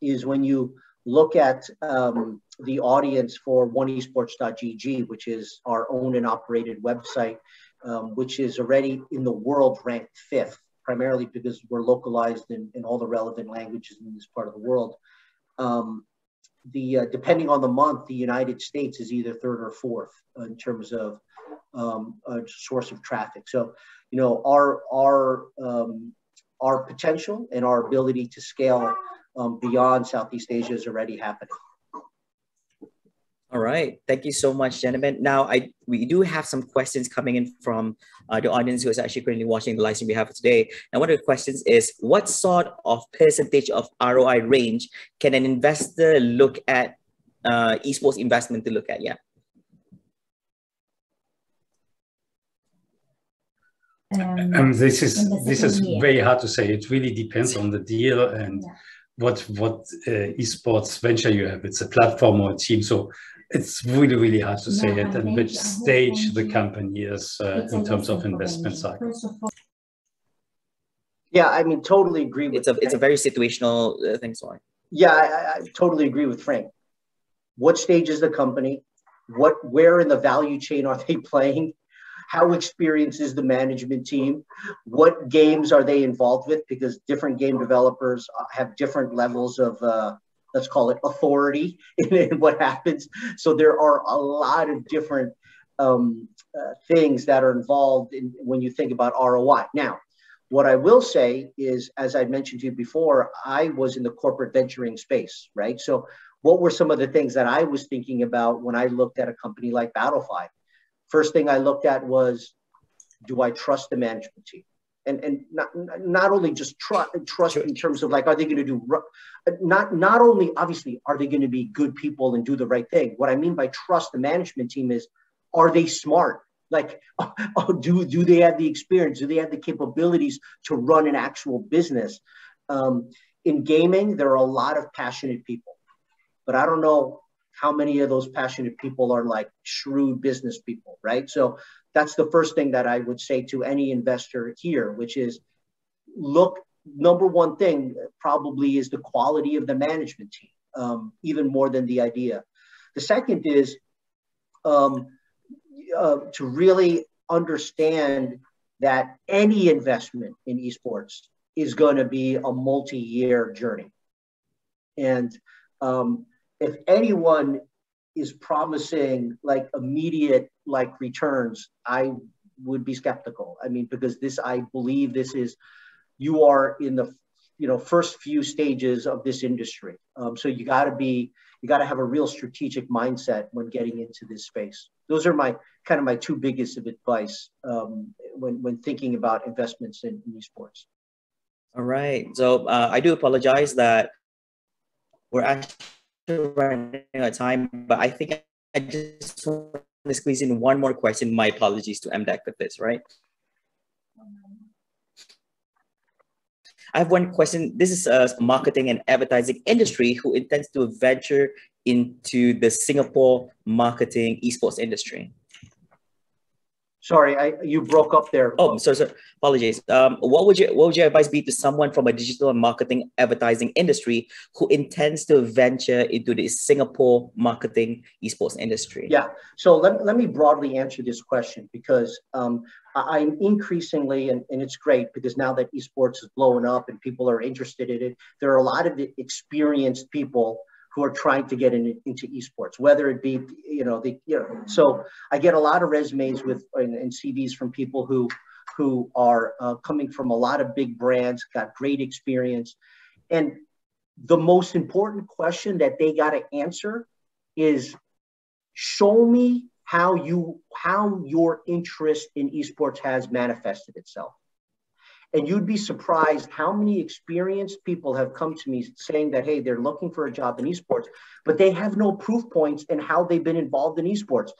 is when you look at um, the audience for oneesports.gg, which is our own and operated website, um, which is already in the world ranked fifth, primarily because we're localized in, in all the relevant languages in this part of the world. Um, the uh, depending on the month, the United States is either third or fourth in terms of um, a source of traffic. So, you know, our our um, our potential and our ability to scale um, beyond Southeast Asia is already happening. All right. Thank you so much, gentlemen. Now, I we do have some questions coming in from uh, the audience who is actually currently watching the live stream we have today. And one of the questions is, what sort of percentage of ROI range can an investor look at uh, esports investment to look at? Yeah. Um, um, this is this is very hard to say. It really depends on the deal and yeah. What what uh, esports venture you have. It's a platform or a team. So it's really, really hard to say it and which stage the company is uh, in terms of investment cycle. Yeah, I mean, totally agree with. It's a Frank. it's a very situational uh, thing. Sorry. Yeah, I, I totally agree with Frank. What stage is the company? What where in the value chain are they <laughs> playing? How experienced is the management team? What games are they involved with? Because different game developers uh, have different levels of uh, let's call it authority <laughs> in, what happens. So there are a lot of different um, uh, things that are involved in, when you think about ROI. Now, what I will say is, as I mentioned to you before, I was in the corporate venturing space, right? So, what were some of the things that I was thinking about when I looked at a company like Battlefy? First thing I looked at was, do I trust the management team? and and not not only just trust trust in terms of like are they going to do not not only obviously are they going to be good people and do the right thing. What i mean by trust the management team is are they smart? Like <laughs> oh, do do they have the experience? Do they have the capabilities to run an actual business? Um, in gaming, there are a lot of passionate people, but I don't know how many of those passionate people are like shrewd business people, right? So that's the first thing that I would say to any investor here, which is look, number one thing probably is the quality of the management team, um, even more than the idea. The second is um, uh, to really understand that any investment in esports is going to be a multi-year journey. And um, if anyone is promising like immediate like returns, I would be skeptical. I mean, because this, I believe this is, you are in the, you know, first few stages of this industry. Um, so you got to be, you got to have a real strategic mindset when getting into this space. Those are my kind of my two biggest of advice um, when when thinking about investments in, in esports. All right. So uh, I do apologize that we're actually running out of time, but I think I just want to squeeze in one more question. My apologies to MDEC with this, right? I have one question. This is uh, a marketing and advertising industry who intends to venture into the Singapore marketing esports industry. Sorry, I, you broke up there. Oh, so, so apologies. Um, what would you what would your advice be to someone from a digital marketing advertising industry who intends to venture into the Singapore marketing esports industry? Yeah. So let, let me broadly answer this question because um, I'm increasingly, and, and it's great because now that esports is blowing up and people are interested in it, there are a lot of experienced people who are trying to get in, into esports, whether it be, you know, the, you know, so I get a lot of resumes with and, and CVs from people who, who are uh, coming from a lot of big brands, got great experience. And the most important question that they got to answer is show me how you, how your interest in esports has manifested itself. And you'd be surprised how many experienced people have come to me saying that, hey, they're looking for a job in esports, but they have no proof points in how they've been involved in esports.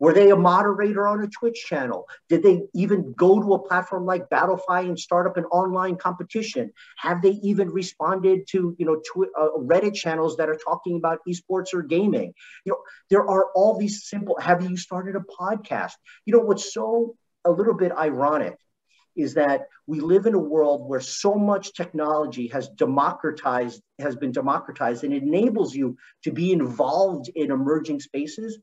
Were they a moderator on a Twitch channel? Did they even go to a platform like Battlefy and start up an online competition? Have they even responded to you know tw- uh, Reddit channels that are talking about esports or gaming? You know, there are all these simple. Have you started a podcast? You know what's so a little bit ironic is that we live in a world where so much technology has democratized has been democratized and enables you to be involved in emerging spaces.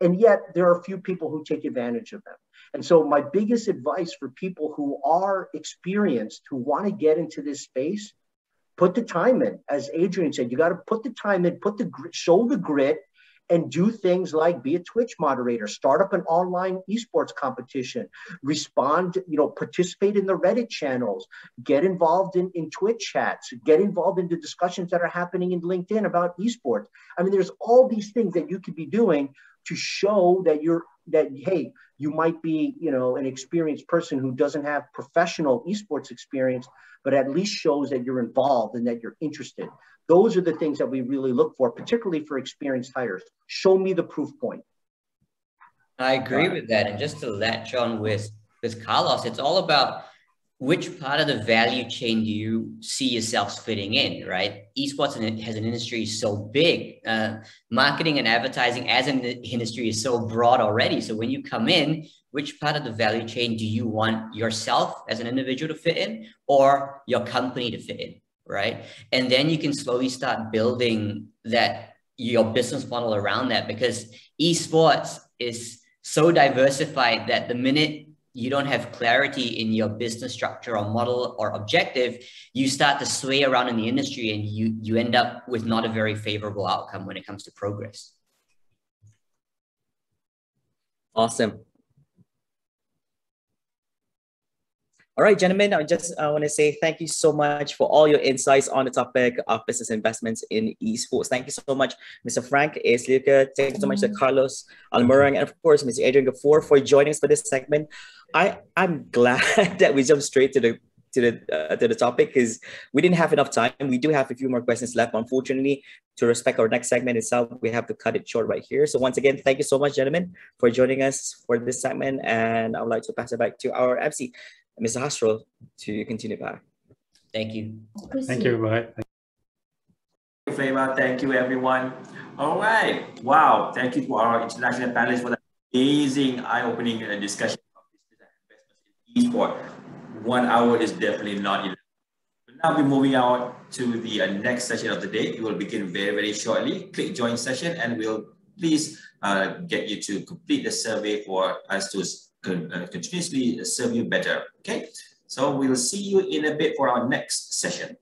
And yet there are few people who take advantage of them. And so my biggest advice for people who are experienced who want to get into this space put the time in. As adrian said you got to put the time in put the show the grit and do things like be a Twitch moderator, start up an online esports competition, respond, you know, participate in the Reddit channels, get involved in, in Twitch chats, get involved in the discussions that are happening in LinkedIn about esports. I mean, there's all these things that you could be doing to show that you're that hey you might be you know an experienced person who doesn't have professional esports experience but at least shows that you're involved and that you're interested those are the things that we really look for particularly for experienced hires show me the proof point i agree with that and just to latch on with with carlos it's all about which part of the value chain do you see yourselves fitting in, right? Esports has an industry so big. Uh, marketing and advertising as an industry is so broad already. So when you come in, which part of the value chain do you want yourself as an individual to fit in or your company to fit in, right? And then you can slowly start building that your business model around that because esports is so diversified that the minute you don't have clarity in your business structure or model or objective, you start to sway around in the industry and you, you end up with not a very favorable outcome when it comes to progress. Awesome. All right, gentlemen, I just I want to say thank you so much for all your insights on the topic of business investments in esports. Thank you so much, Mr. Frank Sliwka. Thank you so much to Carlos Alimurung, and of course, Mr. Adrian Gaffor for joining us for this segment. I I'm glad <laughs> that we jumped straight to the to the uh, to the topic because we didn't have enough time. We do have a few more questions left. Unfortunately, to respect our next segment itself, we have to cut it short right here. So once again, thank you so much, gentlemen, for joining us for this segment. And I would like to pass it back to our MC, Mr. Hasrul, to continue back. Thank you. Thank you. Bye. Flava. Thank you, everyone. All right. Wow. Thank you to our international panelists for that amazing, eye-opening uh, discussion of business and investments in esports. One hour is definitely not enough. Now we're moving on to the uh, next session of the day. It will begin very, very shortly. Click join session and we'll please uh, get you to complete the survey for us to Uh, continuously serve you better. Okay, so we'll see you in a bit for our next session.